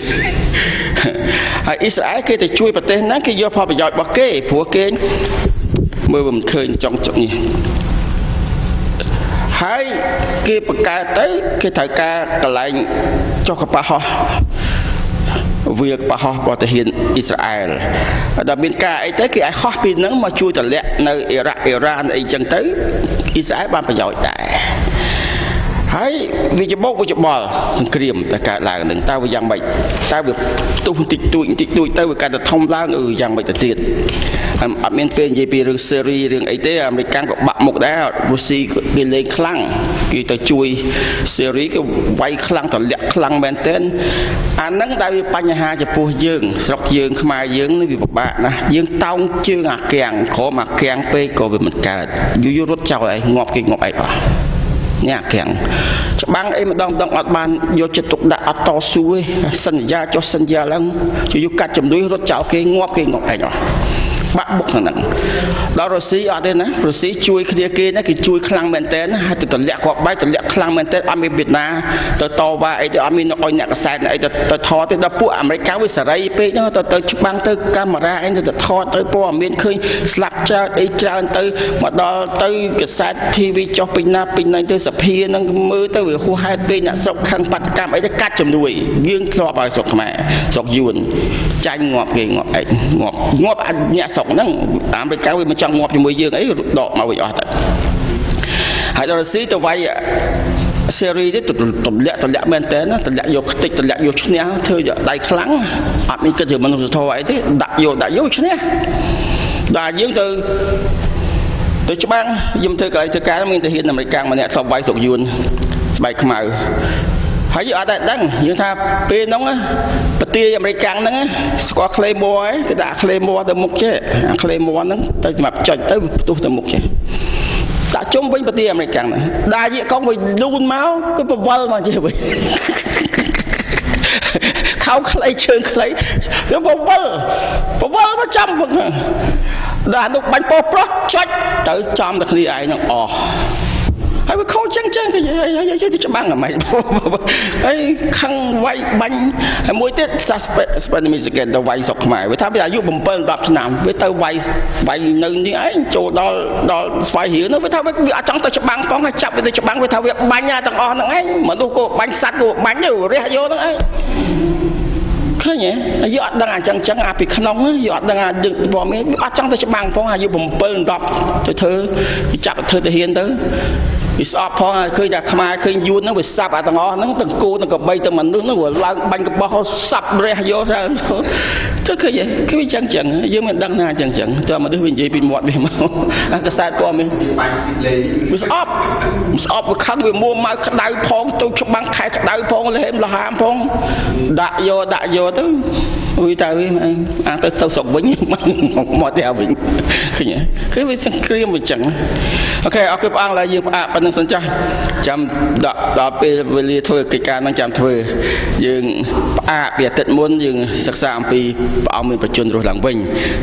ហើយអ៊ីស្រាអែលគេទៅជួយប្រទេសហ្នឹងគេយកផលប្រយោជន៍របស់គេព្រោះគេមើលមិនឃើញចង់ចុកនេះ ហើយគេបង្កើតទៅគេត្រូវការកន្លែងចុះកប៉ាល់ហោះវាបហោះរបស់ទាហានអ៊ីស្រាអែលដល់មានការអីទៅគេឲ្យហោះពីនឹងមកជួយតម្លាក់នៅអ៊ីរ៉ាក់អ៊ីរ៉ានអីចឹងទៅអ៊ីស្រាអែលបានប្រយោជន៍ដែរ ហើយវាច្បោកវាច្បល់សង្គ្រាមតែកើតឡើងនឹងតើវាយ៉ាងម៉េចតើវាផ្ទុះបន្តិចតួចបន្តិចតួចទៅវាកើតតែធំឡើងអឺយ៉ាងម៉េចទៅទៀតអត់មានពេលនិយាយពីរឿងសេរីរឿងអីទេអាមេរិកក៏បាក់មុខដែររុស្ស៊ីគេលេងខ្លាំងគេទៅជួយសេរីគេវាយខ្លាំងតម្លាក់ខ្លាំងមែនទែនអាហ្នឹងដែលវាបញ្ហាចំពោះយើង ស្រុកយើងខ្មែរយើងនេះវាពិបាកណាស់យើងតោងជើងអាគាំងក្រមអាគាំងពេកក៏វាមិនកើតយូរយូររត់ចោលឯងងាប់គេងាប់ឯងអស់ នេះអាកាំងច្បាំងអីម្ដងម្ដងអត់បានយកចិត្តទុកដាក់អត់តស៊ូទេសន្យាចុះសន្យាឡើងជួយកាត់ជំនួយរត់ចោលគេងាប់គេងាប់ឯងអស់ បាក់បុកហ្នឹងដល់រុស្ស៊ីអត់ទេណារុស្ស៊ីជួយគ្នាគេណាគេជួយខ្លាំងមែនតើហើយទៅតម្លាក់គាត់បាយតម្លាក់ខ្លាំងមែនតើអត់មានវៀតណាមទៅតវ៉ាអីទៅអត់មានអុយអ្នកកសែតអីទៅទៅថតទេដល់ពួកអាមេរិកវាសេរីពេកហ្នឹងទៅទៅច្បាំងទៅកាមេរ៉ាអីទៅថតទៅព័ត៌មានឃើញស្លាប់ច្រើនអីច្រើនទៅមកដល់ទៅកសែត TV ចុះពេញណាពេញណាទៅសភាហ្នឹងមើលទៅវាហួសហេតុពេកអ្នកស្រុកខឹងបាត់កម្មអីទៅកាត់ជំនួយយើងធ្លាប់ឲ្យស្រុកខ្មែរស្រុកយួនចាញ់ងាប់គេងាប់អីងាប់ងាប់អ្នកស្រុកហ្នឹងអាមេរិកវាមិនចង់ងាប់ជាមួយយើងអីដកមកវិញអស់ទៅហើយដល់រុស្ស៊ីទៅវាយសេរីនេះទម្លាក់ទម្លាក់មែនតើទម្លាក់យកខ្ទេចទម្លាក់យកឈ្នះធ្វើយកដៃខ្លាំងអត់មានគិតជាមនុស្សធម៌អីទេដាក់យកដាក់យកឈ្នះដល់យើងទៅទៅច្បាំងខ្ញុំធ្វើកៅធ្វើការមានទាហានអាមេរិកម្នាក់ធ្លាប់វាយស្រុកយួនស្បែកខ្មៅ ហើយយើងអត់ដែរដឹងយើងថាពេលហ្នឹងប្រទាយអាមេរិកហ្នឹងស្គាល់ក្លេម័រឯងគេដាក់ក្លេម័រទៅមុខចេះអាក្លេម័រហ្នឹងទៅសម្រាប់ចុចទៅផ្ទុះទៅមុខចេះដាក់ជុំវិញប្រទាយអាមេរិកហ្នឹងដាជាកងវិញលូនមកទៅបវល់មកចេះវិញខោខ្លីជើងខ្លីទៅបវល់បវល់មកចាំហ្នឹងដល់នោះបាញ់ពោះប្រុសចុចទៅចំតែគ្នាឯងហ្នឹងអស់ ហើយវាខូចចឹងចឹងទៅយាយទៅច្បាំងអាម៉េចហើយខឹងវាយបាញ់ហើយមួយទៀតសាស្ស្ពេនមីសិកែនទៅវាយស្រុកខ្មែរវាថាវាអាយុ7 10ឆ្នាំវាទៅវាយវាយនៅនេះឯងចូលដល់ដល់ស្វាយរៀងនោះវាថាវាអត់ចង់ទៅច្បាំងផងហើយចាប់វាទៅច្បាំងវាថាវាបាញ់ទាំងអស់ហ្នឹងឯងមនុស្សក៏បាញ់សัตว์ក៏បាញ់ទៅរះយកហ្នឹងឯងឃើញហ៎យើងអត់ដឹងអញ្ចឹងចឹងអាពីក្នុងយើងអត់ដឹងអាយើងព័ត៌មានអត់ចង់ទៅច្បាំងផងអាយុ7 10ទៅធ្វើចាប់ធ្វើទៅហ៊ានទៅ វាស្អប់ផងឃើញតែខ្មែរឃើញយួនហ្នឹងវាសាប់អាទាំងអស់ហ្នឹងទាំងគោទាំងកបីទាំងមនុស្សហ្នឹងវាឡើងបាញ់កបោះសាប់រះយកទៅចុះឃើញទេគឺវាចឹងចឹងយើងមិនដឹងណាចឹងចឹងតើមនុស្សវានិយាយពីមាត់វាមកអាកសែតព័ត៌មានបាច់ស៊ីលេងវាស្អប់វាស្អប់វាខឹងវាមួម៉ៅក្តៅផងទៅច្បាំងខែក្តៅផងលហេមលហាមផងដាក់យកដាក់យកទៅវាតើវាអាទៅទៅស្រុកវិញមកទៅវិញឃើញទេគឺវាសង្គ្រាមវាចឹងអូខេអរគុណព្រះអង្គឡើយយើងផ្អាកប៉ុណ្្នឹងសិនចាស់ចាំដល់ដល់ពេលវេលាធ្វើកិច្ចការនឹងចាំធ្វើយើងផ្អាកពីអាទិត្យមុនយើងសិក្សាអំពីព្រះអង្គមានប្រជញ្ញរស់ឡើងវិញ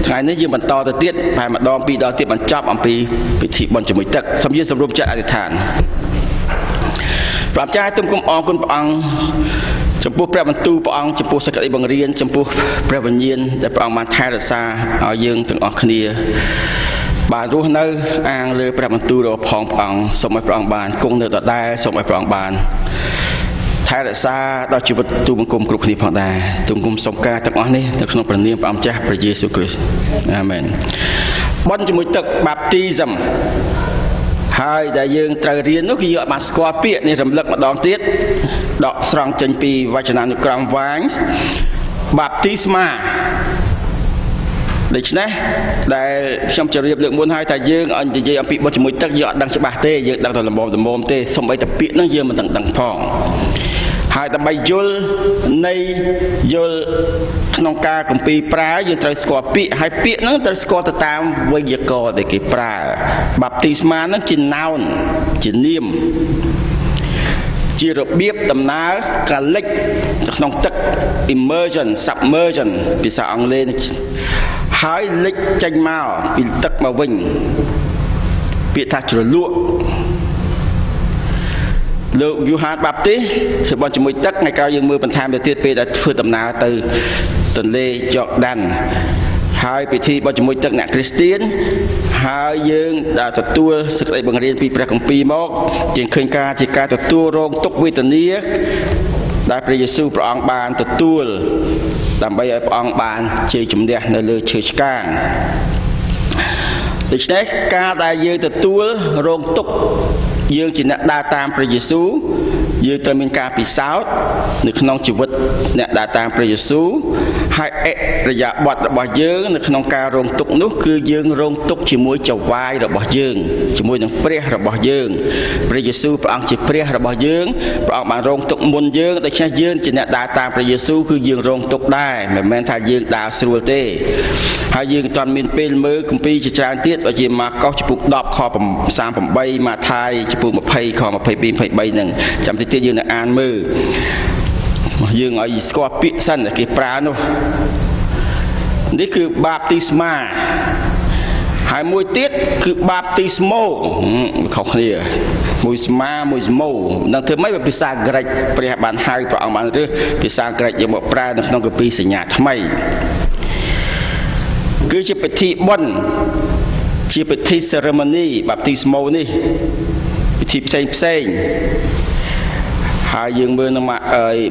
ថ្ងៃនេះយើងបន្តទៅទៀតប្រហែលម្ដងពីរដងទៀតបញ្ចប់អំពីពិធីបុណ្យជាមួយទឹកសូមយើងសម្រុំចិត្តអធិដ្ឋានព្រះចាស់ទុំគុំអរគុណព្រះអង្គ ចំពោះព្រះបន្ទូលព្រះអង្គចំពោះសេចក្តីបង្រៀនចំពោះព្រះវិញ្ញាណដែលព្រះអង្គបានថែរក្សាឲ្យយើងទាំងអស់គ្នាបានរស់នៅអាងលើព្រះបន្ទូលរបស់ផងព្រះអង្គសូមឲ្យព្រះអង្គបានគង់នៅដដែលសូមឲ្យព្រះអង្គបានថែរក្សាដល់ជីវិតទូបង្គំគ្រប់គ្នាផងដែរទូបង្គំសូមការទាំងអស់នេះនៅក្នុងព្រះនាមព្រះអង្គម្ចាស់ព្រះយេស៊ូវគ្រីស្ទអាមែនបន់ជាមួយទឹក baptism ហើយដែលយើងត្រូវរៀននោះគឺយើងអត់បានស្គាល់ពាក្យនេះរំលឹកម្ដងទៀតដកស្រង់ចេញពីវចនានុក្រមវាញ baptisma ដូច្នេះដែលខ្ញុំជម្រាបលើកមុនហើយថាយើងអត់និយាយអំពីបុណ្យជាមួយទឹកយើងអត់ដឹងច្បាស់ទេយើងដឹងតែល្មមល្មមទេសូម្បីតែពាក្យហ្នឹងយើងមិនដឹងដឹងផង ហើយដើម្បីយល់នៃយល់ក្នុងការកម្ពីប្រើយើងត្រូវស្គាល់ពាក្យហើយពាក្យហ្នឹងត្រូវស្គាល់ទៅតាមវេយ្យាករណ៍ដែលគេប្រើបាប់ទីស្មាហ្នឹងជា noun ជានាមជារបៀបដំណើរការលិចទៅក្នុងទឹក immersion submersion ភាសាអង់គ្លេសហើយលិចចេញមកពីទឹកមកវិញពាក្យថាជ្រលក់ លោកយូហានបាប់ទីធ្វើបន់ជាមួយទឹកថ្ងៃក្រោយយើងមើលបន្ថែមទៅទៀតពេលដែលធ្វើដំណើរទៅទន្លេយ៉ូដានហើយពិធីបន់ជាមួយទឹកអ្នកគ្រីស្ទៀនហើយយើងដែលទទួលសេចក្តីបង្រៀនពីព្រះគម្ពីរមកយើងឃើញការជាការទទួលរងទុក្ខវេទនាដែលព្រះយេស៊ូវព្រះអង្គបានទទួលដើម្បីឲ្យព្រះអង្គបានជ័យជំនះនៅលើឈើឆ្កាងដូច្នេះការដែលយើងទទួលរងទុក្ខ យើងជាអ្នកដើរតាមព្រះយេស៊ូវ យើងត្រូវមានការពិសោធន៍នៅក្នុងជីវិតអ្នកដើរតាមព្រះយេស៊ូវហើយអិរិយាបថរបស់យើងនៅក្នុងការរងទុក្ខនោះគឺយើងរងទុក្ខជាមួយចៅវាយរបស់យើងជាមួយនឹងព្រះរបស់យើងព្រះយេស៊ូវព្រះអង្គជាព្រះរបស់យើងព្រះអង្គបានរងទុក្ខមុនយើងដូច្នេះយើងជាអ្នកដើរតាមព្រះយេស៊ូវគឺយើងរងទុក្ខដែរមិនមែនថាយើងដើរស្រួលទេហើយយើងមិនទាន់មានពេលមើលគម្ពីរជាច្រើនទៀតដូចជាម៉ាកុសចំពុក10ខ38ម៉ាថាយចំពុក20ខ22 23ហ្នឹងចាំតិចទៀតយើងនឹងអានមើលយើងឲ្យស្គាល់ពាក្យសិនគេប្រើនោះនេះគឺបាបទីស្មាហើយមួយទៀតគឺបាបទីស្មូខុសគ្នាមួយស្មាមួយស្មូនឹងធ្វើម៉េចភាសាក្រិចព្រះបានហៅព្រះអង្គបានរើសភាសាក្រិចយកមកប្រើនៅក្នុងកាពីសញ្ញាថ្មីគឺជាពិធីបុណ្យជាពិធី ceremony បាបទីស្មូនេះពិធីផ្សេងផ្សេង ហើយយើងមើលនៅម៉ា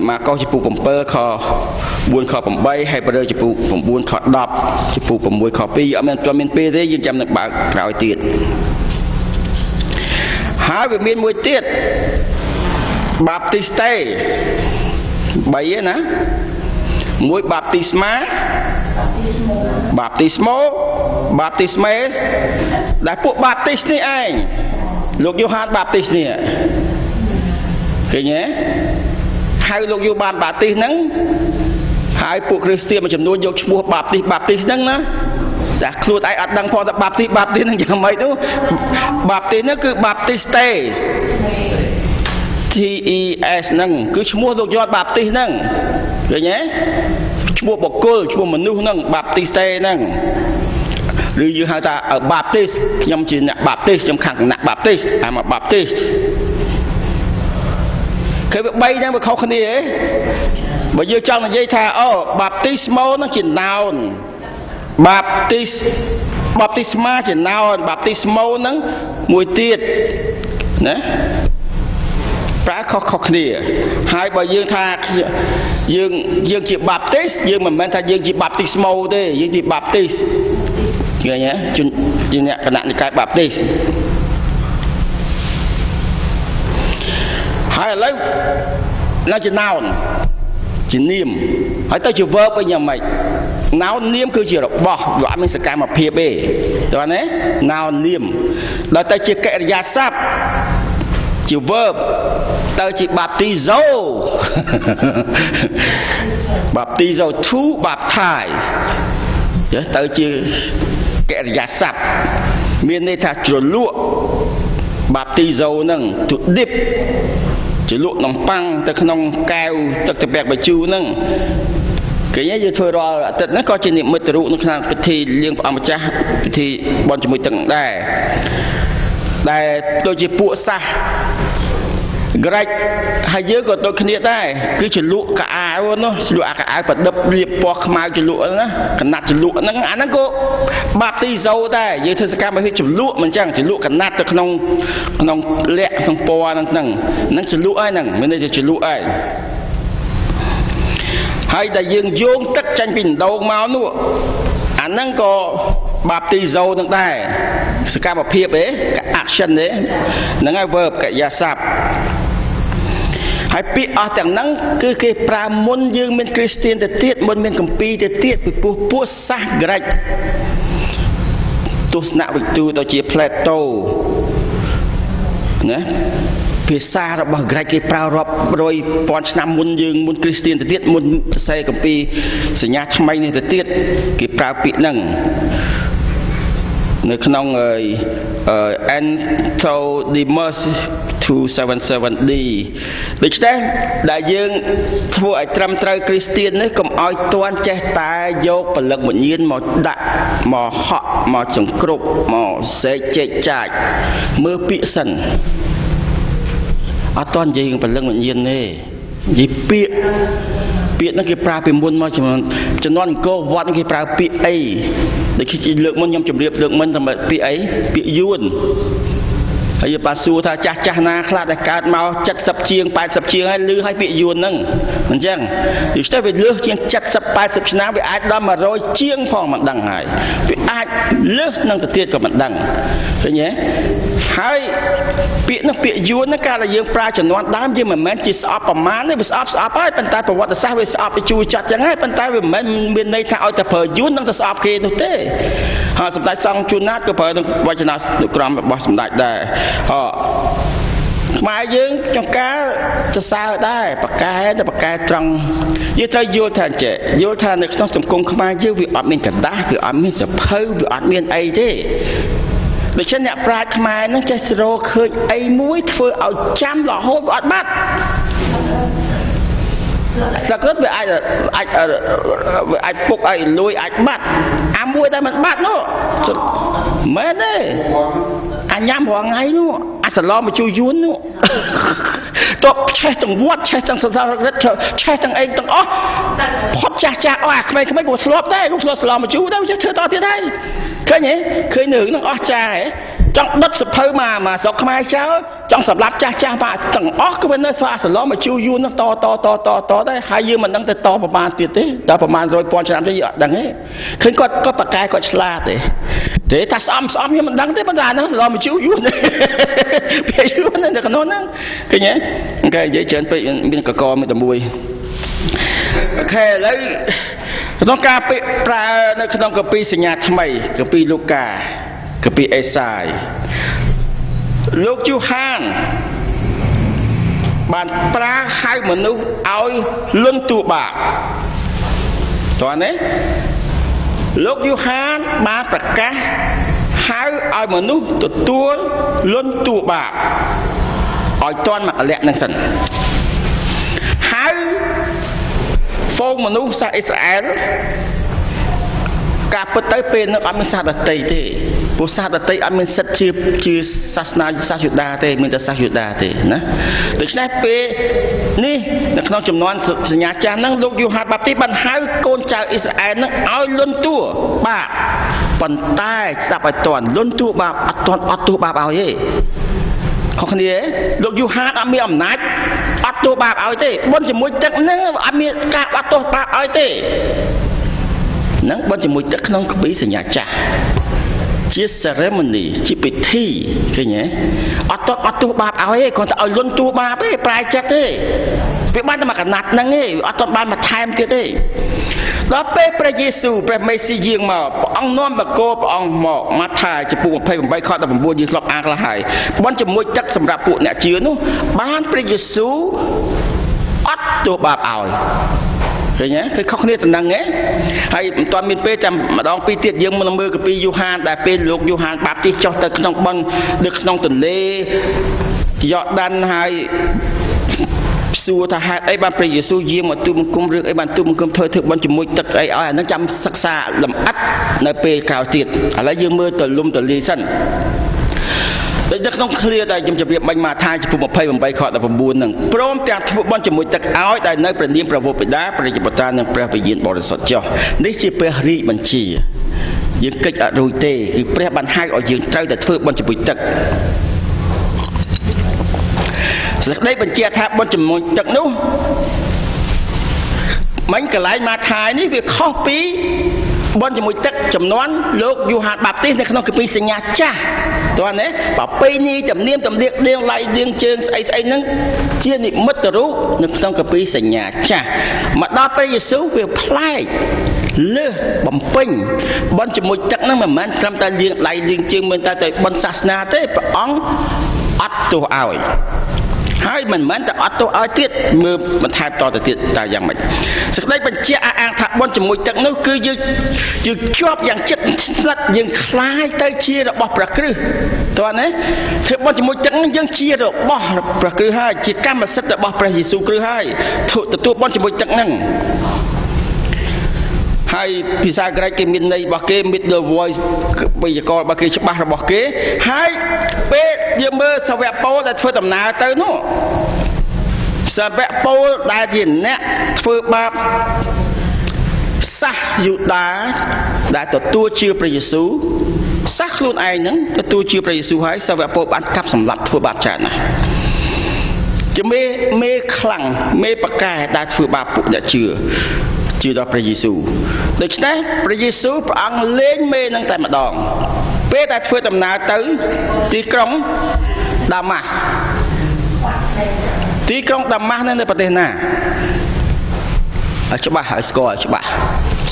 ម៉ាកុសចំពុ7ខ4ខ8ហើយប្រើចំពុ9ខ10ចំពុ6ខ2អត់មានទាន់មានពេលទេយើងចាំនឹងបើកក្រោយទៀតហើយវាមានមួយទៀតបាបទីស្តេ3ឯណាមួយបាបទីស្មាបាបទីស្មោបាបទីស្មេដែលពួកបាបទីនេះឯងលោកយូហានបាបទីនេះ ឃើញទេហៅលោកយូបានបាបទីហ្នឹងហើយពួកគ្រីស្ទានមួយចំនួនយកឈ្មោះបាបទីបាបទីហ្នឹងណាចាខ្លួនឯងអត់ដឹងផងថាបាបទីបាបទីហ្នឹងយ៉ាងម៉េចទៅបាបទីហ្នឹងគឺបាបទីស្តេ T E S ហ្នឹងគឺឈ្មោះលោកយត់បាបទីហ្នឹងឃើញទេឈ្មោះបុគ្គលឈ្មោះមនុស្សហ្នឹងបាបទីស្តេហ្នឹងឬយើងហៅថាបាបទីសខ្ញុំជាអ្នកបាបទីសខ្ញុំខាងគណៈបាបទីស I'm a Baptist គឺវា3ហ្នឹងវាខុសគ្នាហ៎បើយើងចង់និយាយថាអូបាប់ទីស្មូហ្នឹងជា noun បាប់ទីសបាប់ទីស្មាជា noun បាប់ទីស្មូហ្នឹងមួយទៀតណាប្រើខុសខុសគ្នា ហើយបើយើងថាយើងយើងជាបាប់ទីសយើងមិនមែនថាយើងជាបាប់ទីស្មូទេយើងជាបាប់ទីសឃើញទេជាអ្នកគណៈនិកាយបាប់ទីស ហើយឥឡូវនៅជា noun ជានាមហើយទៅជា verb វិញយ៉ាងម៉េចណោនាមគឺជារបស់វាអត់មានសកម្មភាពទេតើណាណោនាមដល់ទៅជាកិរិយាសព្ទជា verb ទៅជា baptizo baptizo to baptize ចេះទៅជាកិរិយាសព្ទមានន័យថាជ្រលក់ baptizo ហ្នឹង to dip ជ្រលក់នំប៉័ងទៅក្នុងកែវទឹកត្រពាក់បញ្ជូរហ្នឹងគេយើងធ្វើរាល់អាទិត្យហ្នឹងក៏ជានិមិត្តរូបនៅក្នុងពិធីលៀងព្រះអង្គម្ចាស់ពិធីបន់ជាមួយទឹកដែរដែលដូចជាពួកសាស ក្រាច់ហើយយើងក៏ដូចគ្នាដែរគឺជាលក់កៅអៅនោះលក់អាកៅអៅប្រដិបលាបពណ៌ខ្មៅជាលក់ណាកណាត់ជាលក់ហ្នឹងអាហ្នឹងក៏បាបទីហ្សូដែរយើងធ្វើសកម្មភាពជាលក់មិនចឹងជាលក់កណាត់ទៅក្នុងក្នុងលក្ខក្នុងពណ៌ហ្នឹងហ្នឹងហ្នឹងជាលក់ហើយហ្នឹងមានន័យថាជាលក់ហើយហើយដែលយើងយោងទឹកចាញ់ពីដណ្ដូងមកនោះអាហ្នឹងក៏បាបទីហ្សូនឹងដែរសកម្មភាពឯង action ទេហ្នឹងហើយ verb កិរិយាសព្ទ ហើយពាក្យអស់ទាំងហ្នឹងគឺគេប្រើមុនយើងមានគ្រីស្ទៀនទៅទៀតមុនមានកម្ពីទៅទៀតពីពោះពួកសាសក្រិចទស្សនវិទូទៅជា Plato ណាភាសារបស់ក្រិចគេប្រើរាប់រយពាន់ឆ្នាំមុនយើងមុនគ្រីស្ទៀនទៅទៀតមុនសរសេរកម្ពីសញ្ញាថ្មីនេះទៅទៀតគេប្រើពាក្យហ្នឹងនៅក្នុង Anthrodemus 277D ដូច្នេះដែលយើងធ្វើឲ្យត្រឹមត្រូវគ្រីស្ទៀននេះកុំឲ្យទាន់ចេះតែយកពលឹកវិញ្ញាណមកដាក់មកហក់មកចង្គ្រប់មកសេកជែកចាច់មើលពាក្យសិនអត់ទាន់និយាយពលឹកវិញ្ញាណទេនិយាយពាក្យពាក្យហ្នឹងគេប្រើពីមុនមកចំនួនចំនួនអង្គរវត្តគេប្រើពាក្យអីដូចជាលើកមុនខ្ញុំជម្រាបលើកមុនថាពាក្យអីពាក្យយួន ហើយប៉ាសួរថាចាស់ចាស់ណាខ្លះដែលកើតមក70ជាង80ជាងហើយលឺឲ្យពាក្យយួនហ្នឹងអញ្ចឹងដូច្នេះវាលើសជាង70 80ឆ្នាំវាអាចដល់100ជាងផងមិនដឹងហើយវាអាចលើសនឹងទៅទៀតក៏មិនដឹងឃើញទេហើយពាក្យនោះពាក្យយួនហ្នឹងកាលដែលយើងប្រើចំនួនដើមយើងមិនមែនជាស្អប់ប្រមាណទេវាស្អប់ស្អប់ហើយប៉ុន្តែប្រវត្តិសាស្ត្រវាស្អប់ទៅជួយចាត់ចឹងហើយប៉ុន្តែវាមិនមែនមានន័យថាឲ្យតែប្រើយួននឹងទៅស្អប់គេនោះទេហើយសម្ដេចសង្ឃជួនណាតក៏ប្រើនឹងវចនានុក្រមរបស់សម្ដេចដែរអខ្មែរយើងចង្ការសរសើរដែរប្រកែតែប្រកែត្រង់យើងត្រូវយល់ថាចេះយល់ថានៅក្នុងសង្គមខ្មែរយើងវាអត់មានកដាស់វាអត់មានសភៅវាអត់មានអីទេដូច្នេះអ្នកប្រាជ្ញខ្មែរនឹងចេះសរោឃើញអីមួយធ្វើឲ្យចាំរហូតវាអត់បាត់សក្តិវាអាចអាចវាអាចពុកឲ្យលួយអាចបាត់អាមួយដែលមិនបាត់នោះមែនទេ អាញ៉ាំរាល់ថ្ងៃនោះអាសឡមមកជួយយួននោះតបឆេះទាំងវត្តឆេះទាំងសសររិទ្ធឆេះទាំងអីទាំងអស់ផុតចាស់ចាស់អស់អាក្មេងៗក៏ស្លាប់ដែរលោកស្លាប់សឡមមកជួយដែរចេះធ្វើតទៀតហើយឃើញទេឃើញនៅនឹងអស់ចាស់ហ៎ ចង់ដុតសភៅមកមកស្រុកខ្មែរចោលចង់សម្លាប់ចាស់ចាស់បាទទាំងអស់គឺវានៅសអាសឡមមកជួយយួននឹងតតតតតដែរហើយយើងមិនដឹងទៅតប្រមាណទៀតទេដល់ប្រមាណ100ពាន់ឆ្នាំទៀតយើងអត់ដឹងទេឃើញគាត់គាត់ប្រកែគាត់ឆ្លាតទេទេថាស្អំស្អំខ្ញុំមិនដឹងទេប៉ុន្តែហ្នឹងសឡមមកជួយយួនពេលយួននៅក្នុងហ្នឹងឃើញទេគេនិយាយច្រើនពេកមានកកមានតែមួយអូខេឥឡូវក្នុងការពាក្យប្រើនៅក្នុងកពីសញ្ញាថ្មីកពីលូកា កពីអេសាយលោកយូហានបានប្រើហៅមនុស្សឲ្យលន់ទួបាបតើណាលោកយូហានបានប្រកាសហៅឲ្យមនុស្សទទួលលន់ទួបាបឲ្យតន់មកលក្ខនឹងសិនហៅហ្វូងមនុស្សសាសអ៊ីស្រាអែល ការពិតទៅពេលនោះអត់មានសាសដតីទេព្រោះសាសដតីអត់មានសិទ្ធជាជាសាសនាសាសយូដាទេមានតែសាសយូដាទេណាដូច្នេះពេលនេះនៅក្នុងចំនួនសញ្ញាចាស់ហ្នឹងលោកយូហានបាប់ទីបានហៅកូនចៅអ៊ីស្រាអែលហ្នឹងឲ្យលន់តួបាបប៉ុន្តែស្ដាប់ឲ្យតន់លន់តួបាបអត់តន់អត់តួបាបឲ្យទេខុសគ្នាលោកយូហានអត់មានអំណាចអត់ទោសបាបឲ្យទេបុណ្យជាមួយទឹកហ្នឹងអត់មានការអត់ទោសបាបឲ្យទេហ្នឹងបុណ្យជាមួយទឹកក្នុងកពីសញ្ញាចាស់ជា ceremony ជាពិធីឃើញទេអត់តត់អត់ទោះបាបឲ្យទេគ្រាន់តែឲ្យលន់ទួបាបទេប្រាយចិត្តទេវាបានតែមកកណាត់ហ្នឹងទេអត់តត់បានបន្ថែមទៀតទេដល់ពេលព្រះយេស៊ូវព្រះមេស៊ីយាងមកព្រះអង្គនាំបកោព្រះអង្គមកម៉ាថាចំពោះ28ខ19យើងធ្លាប់អានខ្លះហើយបន់ជាមួយទឹកសម្រាប់ពួកអ្នកជឿនោះបានព្រះយេស៊ូវអត់ទោសបាបឲ្យ ឃើញទេគឺខុសគ្នាទៅនឹងហ៎ហើយមិនទាន់មានពេលចាំម្ដងពីរទៀតយើងមកមើលកាពីយូហានដែលពេលលោកយូហានបាបទីចុះទៅក្នុងបឹងនៅក្នុងទន្លេយ៉រដានហើយសួរថាហេតុអីបានព្រះយេស៊ូវយាងមកទូបង្គំរឿងអីបានទូបង្គំធ្វើធ្វើបន់ជាមួយទឹកអីឲ្យអានឹងចាំសិក្សាលម្អិតនៅពេលក្រោយទៀតឥឡូវយើងមើលទៅលំទលាយសិន ដូចនៅក្នុងឃ្លាដែលខ្ញុំជម្រាបបាញ់មកថាចំពោះ28ខ19ហ្នឹងព្រមទាំងធ្វើបន់ជាមួយទឹកឲ្យដែលនៅព្រះនាមព្រះវរបិតាព្រះយបតានិងព្រះវិញ្ញាណបរិសុទ្ធចុះនេះជាព្រះរាជបញ្ជាយើងកិច្ចអត់រួចទេគឺព្រះបានហៅឲ្យយើងត្រូវតែធ្វើបន់ជាមួយទឹកសេចក្តីបញ្ជាក់ថាបុណ្យជាមួយទឹកនោះមិញកន្លែងមកថាយនេះវាខុសពី បុណ្យជាមួយទឹកចំនួនលោកយូហានបាបទីសនៅក្នុងគម្ពីរសញ្ញាចាស់តើណាប្រពៃណីទំនៀមទំលាកដៀងឡៃដៀងជើងស្អីស្អីហ្នឹងជានិមិត្តរូបនៅក្នុងគម្ពីរសញ្ញាចាស់មកដល់ព្រះយេស៊ូវវាប្លែកលើសបំពេញបន់ជាមួយទឹកហ្នឹងមិនមែនត្រឹមតែលៀងដៃលៀងជើងមិនតែទៅបន់សាសនាទេព្រះអង្គអត់ទោសឲ្យ ហើយមិនមែនតែអត់ទោសឲ្យទៀតមើលបន្ថែមតទៅទៀតតើយ៉ាងម៉េចសេចក្តីបញ្ជាក់អះអាងថាបន់ជាមួយទឹកនោះគឺយើងយើងជាប់យ៉ាងចិត្តស្និទ្ធយើងคล้ายទៅជារបស់ព្រះគ្រីស្ទតើណាធ្វើបន់ជាមួយទឹកនោះយើងជារបស់ព្រះគ្រីស្ទហើយជាកម្មសិទ្ធិរបស់ព្រះយេស៊ូវគ្រីស្ទហើយទទួលបន់ជាមួយទឹកហ្នឹង ហើយភាសាក្រិចគេមានន័យរបស់គេ middle voice វេយ្យាករណ៍របស់គេច្បាស់របស់គេហើយពេលយើងមើលសាវកពលដែលធ្វើដំណើរទៅនោះសាវកពលដែលជាអ្នកធ្វើបាបសាសយូដាដែលទទួលជឿព្រះយេស៊ូវសាសខ្លួនឯងហ្នឹងទទួលជឿព្រះយេស៊ូវហើយសាវកពលបានកាប់សម្លាប់ធ្វើបាបច្រើនណាស់ជាមេមេខ្លាំងមេបកែដែលធ្វើបាបពួកអ្នកជឿ ជឿដល់ព្រះយេស៊ូវដូច្នេះព្រះយេស៊ូវព្រះអង្គលេងមេនឹងតែម្ដង ពេលដែលធ្វើដំណើរទៅទីក្រុងដាម៉ាស់ទីក្រុងដាម៉ាស់នៅប្រទេសណាឲ្យច្បាស់ឲ្យស្គាល់ច្បាស់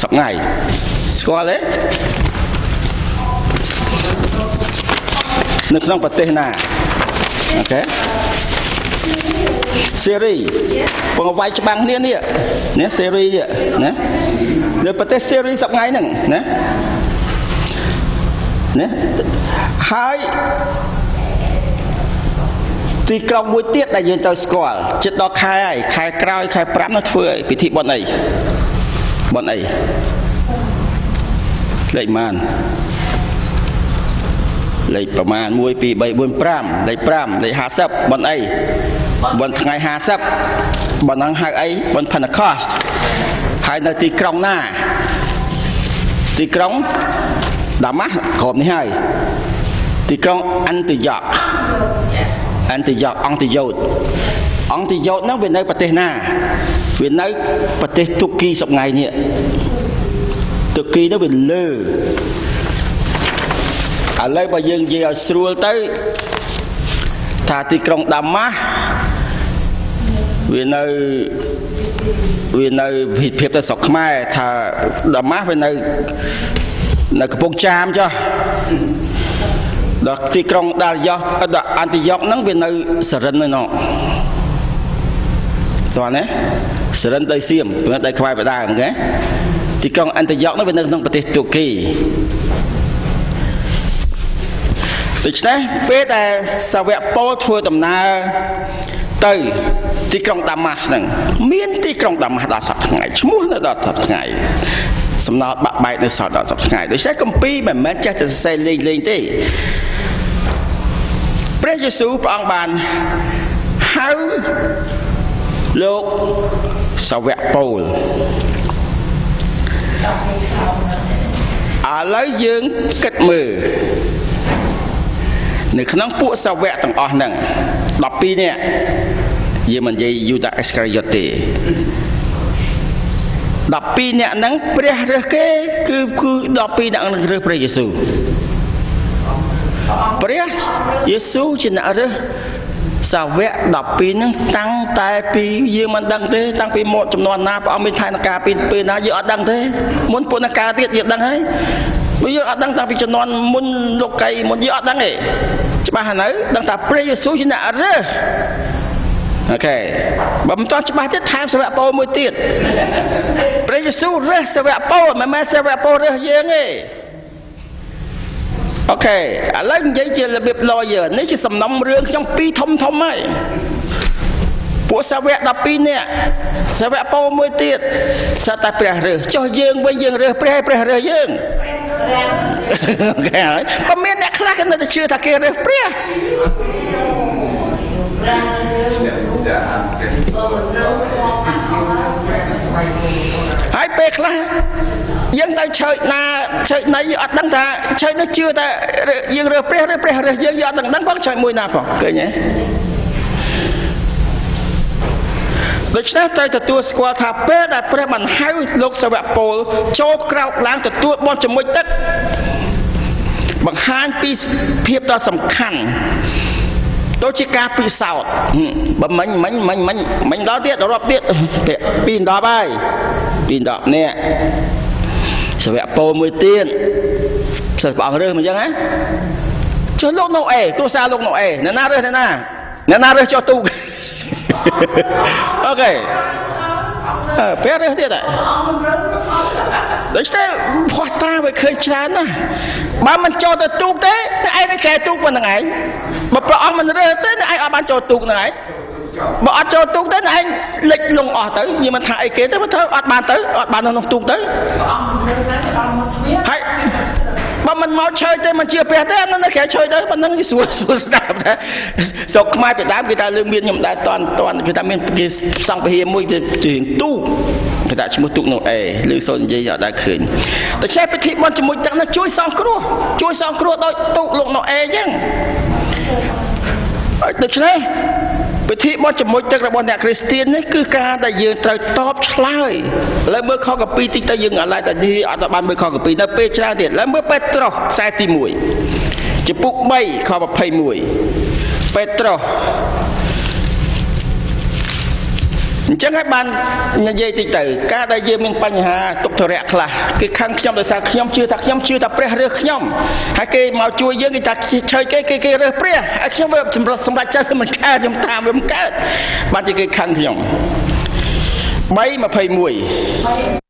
សប្ងៃស្គាល់ទេនៅក្នុងប្រទេសណាអូខេ សេរីបងវាយច្បាំងគ្នានេះនេះសេរីនេះណានៅប្រទេសសេរីសប្ងៃហ្នឹងណាណាហើយទីក្រុងមួយទៀតដែលយើងត្រូវស្គាល់ចិត្តដល់ខែហើយខែក្រោយខែ5នោះធ្វើពិធីបុណ្យអីបុណ្យអីលេខម៉ាន លេខប្រមាណ1 2 3 4 5លេខ5លេខ50បុណ្យអីបុណ្យថ្ងៃ50បុណ្យហ្នឹងហៅអីបុណ្យ Pentecost ហើយនៅទីក្រុងណា ទីក្រុងដាម៉ាស់ក្របនេះហើយទីក្រុងអន្តិយ៉កអន្តិយ៉កអង្គតិយោតអង្គតិយោតហ្នឹងវានៅប្រទេសណាវានៅប្រទេសទុគីសប្ងៃនេះទុគីនោះវាលើ ឥឡូវបើយើងនិយាយឲ្យស្រួលទៅថាទីក្រុងដាម៉ាស់វានៅវានៅភាពទៅស្រុកខ្មែរថាដាម៉ាស់វានៅនៅកំពង់ចាមចុះដល់ទីក្រុងដាល់យ៉ោដល់អន្តយ៉ុកហ្នឹងវានៅសរិននៅនោះតោះណាសរិនដីសៀមព្រោះដីខ្វាយបដាហ្នឹងគេទីក្រុងអន្តយ៉ុកហ្នឹងវានៅក្នុងប្រទេសទូគី ដូច្នេះពេលដែលសាវកពោលធ្វើដំណើរទៅទីក្រុងដាម៉ាស់ហ្នឹងមានទីក្រុងដាម៉ាស់ដល់សប្តាហ៍ថ្ងៃឈ្មោះនៅដល់សប្តាហ៍ថ្ងៃសំណល់បាក់បែកនៅសល់ដល់សប្តាហ៍ថ្ងៃដូច្នេះកម្ពីមិនមែនចេះតែសរសេរលេងលេងទេព្រះយេស៊ូវព្រះអង្គបានហៅលោកសាវកពោលឥឡូវយើងគិតមើល នៅក្នុងពួកសាវកទាំងអស់ហ្នឹង12នាក់យើងមិននិយាយយូដាអេសការីយ៉ូតទេ12នាក់ហ្នឹងព្រះរើសគេគឺគឺ12នាក់ហ្នឹងរើសព្រះយេស៊ូវព្រះយេស៊ូវជាអ្នករើសសាវក12ហ្នឹងតាំងតែពីយើងមិនដឹងទេតាំងពីមកចំនួនណាព្រះអង្គមានផែនការពីពេលណាយើងអត់ដឹងទេមុនពុនការទៀតយើងដឹងហើយ បើយើងអត់ដឹងតាំងពីចំនួនមុនលោកីមុនយើងអត់ដឹងទេច្បាស់ហើយនៅដឹងថាព្រះយេស៊ូវជាអ្នករើសអូខេបើមិនទាន់ច្បាស់ទៀតថែមសាវកពោមួយទៀតព្រះយេស៊ូវរើសសាវកពោមិនមែនសាវកពោរើសយើងទេokay ឥឡូវនិយាយជារបៀប lawyer នេះជាសំណុំរឿងខ្ញុំពីរធំធំហើយ ពួកសាវក12នាក់សាវកពោមួយទៀតសិតតែព្រះរើសចុះយើងវិញយើងរើសព្រះហើយព្រះរើសយើង okay ហើយក៏មានអ្នកខ្លះគេនៅតែជឿថាគេរើសព្រះហើយពេលខ្លះយើងទៅឆើចណាឆើចណីយើងអត់ដឹងថាឆើចនោះជឿតែយើងរើសព្រះឬព្រះរើសយើងយើងអត់ដឹងដឹងផងឆើចមួយណាផងឃើញទេ ដូច្នេះត្រូវទទួលស្គាល់ថាពេលដែលព្រះបានហៅលោកសាវកពលចូលក្រោកឡើងទទួលបន់ជាមួយទឹកបង្ហាញពីភាពដ៏សំខាន់ដូចជាការពិសោធន៍បើមិញមិញមិញមិញមិញដល់ទៀតរាប់ទៀតពី10ហើយពី10នេះសាវកពោមួយទៀតសិស្សព្រះអង្គរើសមកអញ្ចឹងណាចុះលោកនៅអេគ្រួសារលោកនៅអេអ្នកណារើសអ្នកណាអ្នកណារើសចុះទូក អូខេអើពេលរើសទៀតហ៎ដូច្នេះផោះតាវាឃើញច្រើនណាស់បើមិនចូលទៅទូកទេតែឯងនឹងកែទូកប៉ុណ្្នឹងឯងបើព្រះអង្គមិនរើសទេតែឯងអត់បានចូលទូកហ្នឹងឯងបើអត់ចូលទូកទេឯងលិចលងអស់ទៅនិយាយមិនថាអីគេទៅបើធ្វើអត់បានទៅអត់បាននៅក្នុងទូកទៅហើយ បើមិនមកឆើយទេមិនជាព្រះទេអានោះនៅក្រៅឆើយទៅប៉ុណ្ណឹងវាស្រួលស្រួលស្ដាប់ដែរស្រុកខ្មែរពីដើមគេថាលើមានខ្ញុំដែរតន់តន់គេថាមានគេសង្ឃពហិមួយទៅជាទូកគេដាក់ឈ្មោះទូកនោះអេឬសូននិយាយអត់ដែរឃើញដូច្នេះពិធីបុណ្យជាមួយទឹកនោះជួយសង្គ្រោះជួយសង្គ្រោះដោយទូកលោកនោះអេអញ្ចឹងដូច្នេះ ពិធីបុណ្យជាមួយទឹករបស់អ្នកគ្រីស្ទៀននេះគឺការដែលយើងត្រូវតបឆ្លើយឥឡូវមើលខកពីតិចទៅយើងឥឡូវតែនេះអត់បានមើលខកពីទៅពេលច្រើនទៀតឥឡូវមើលពេត្រុសខ្សែទី1ចំពុក3ខ21ពេត្រុស អញ្ចឹងហើយបាននិយាយតិចទៅការដែលយើងមានបញ្ហាទុក្ខធរៈខ្លះគេខឹងខ្ញុំដោយសារខ្ញុំជឿថាខ្ញុំជឿថាព្រះរើសខ្ញុំហើយគេមកជួយយើងគេថាឆើយគេគេគេរើសព្រះហើយខ្ញុំវាសម្រាប់សម្រាប់ចិត្តមិនកើតខ្ញុំតាមវាមិនកើតបានជាគេខឹងខ្ញុំ3:21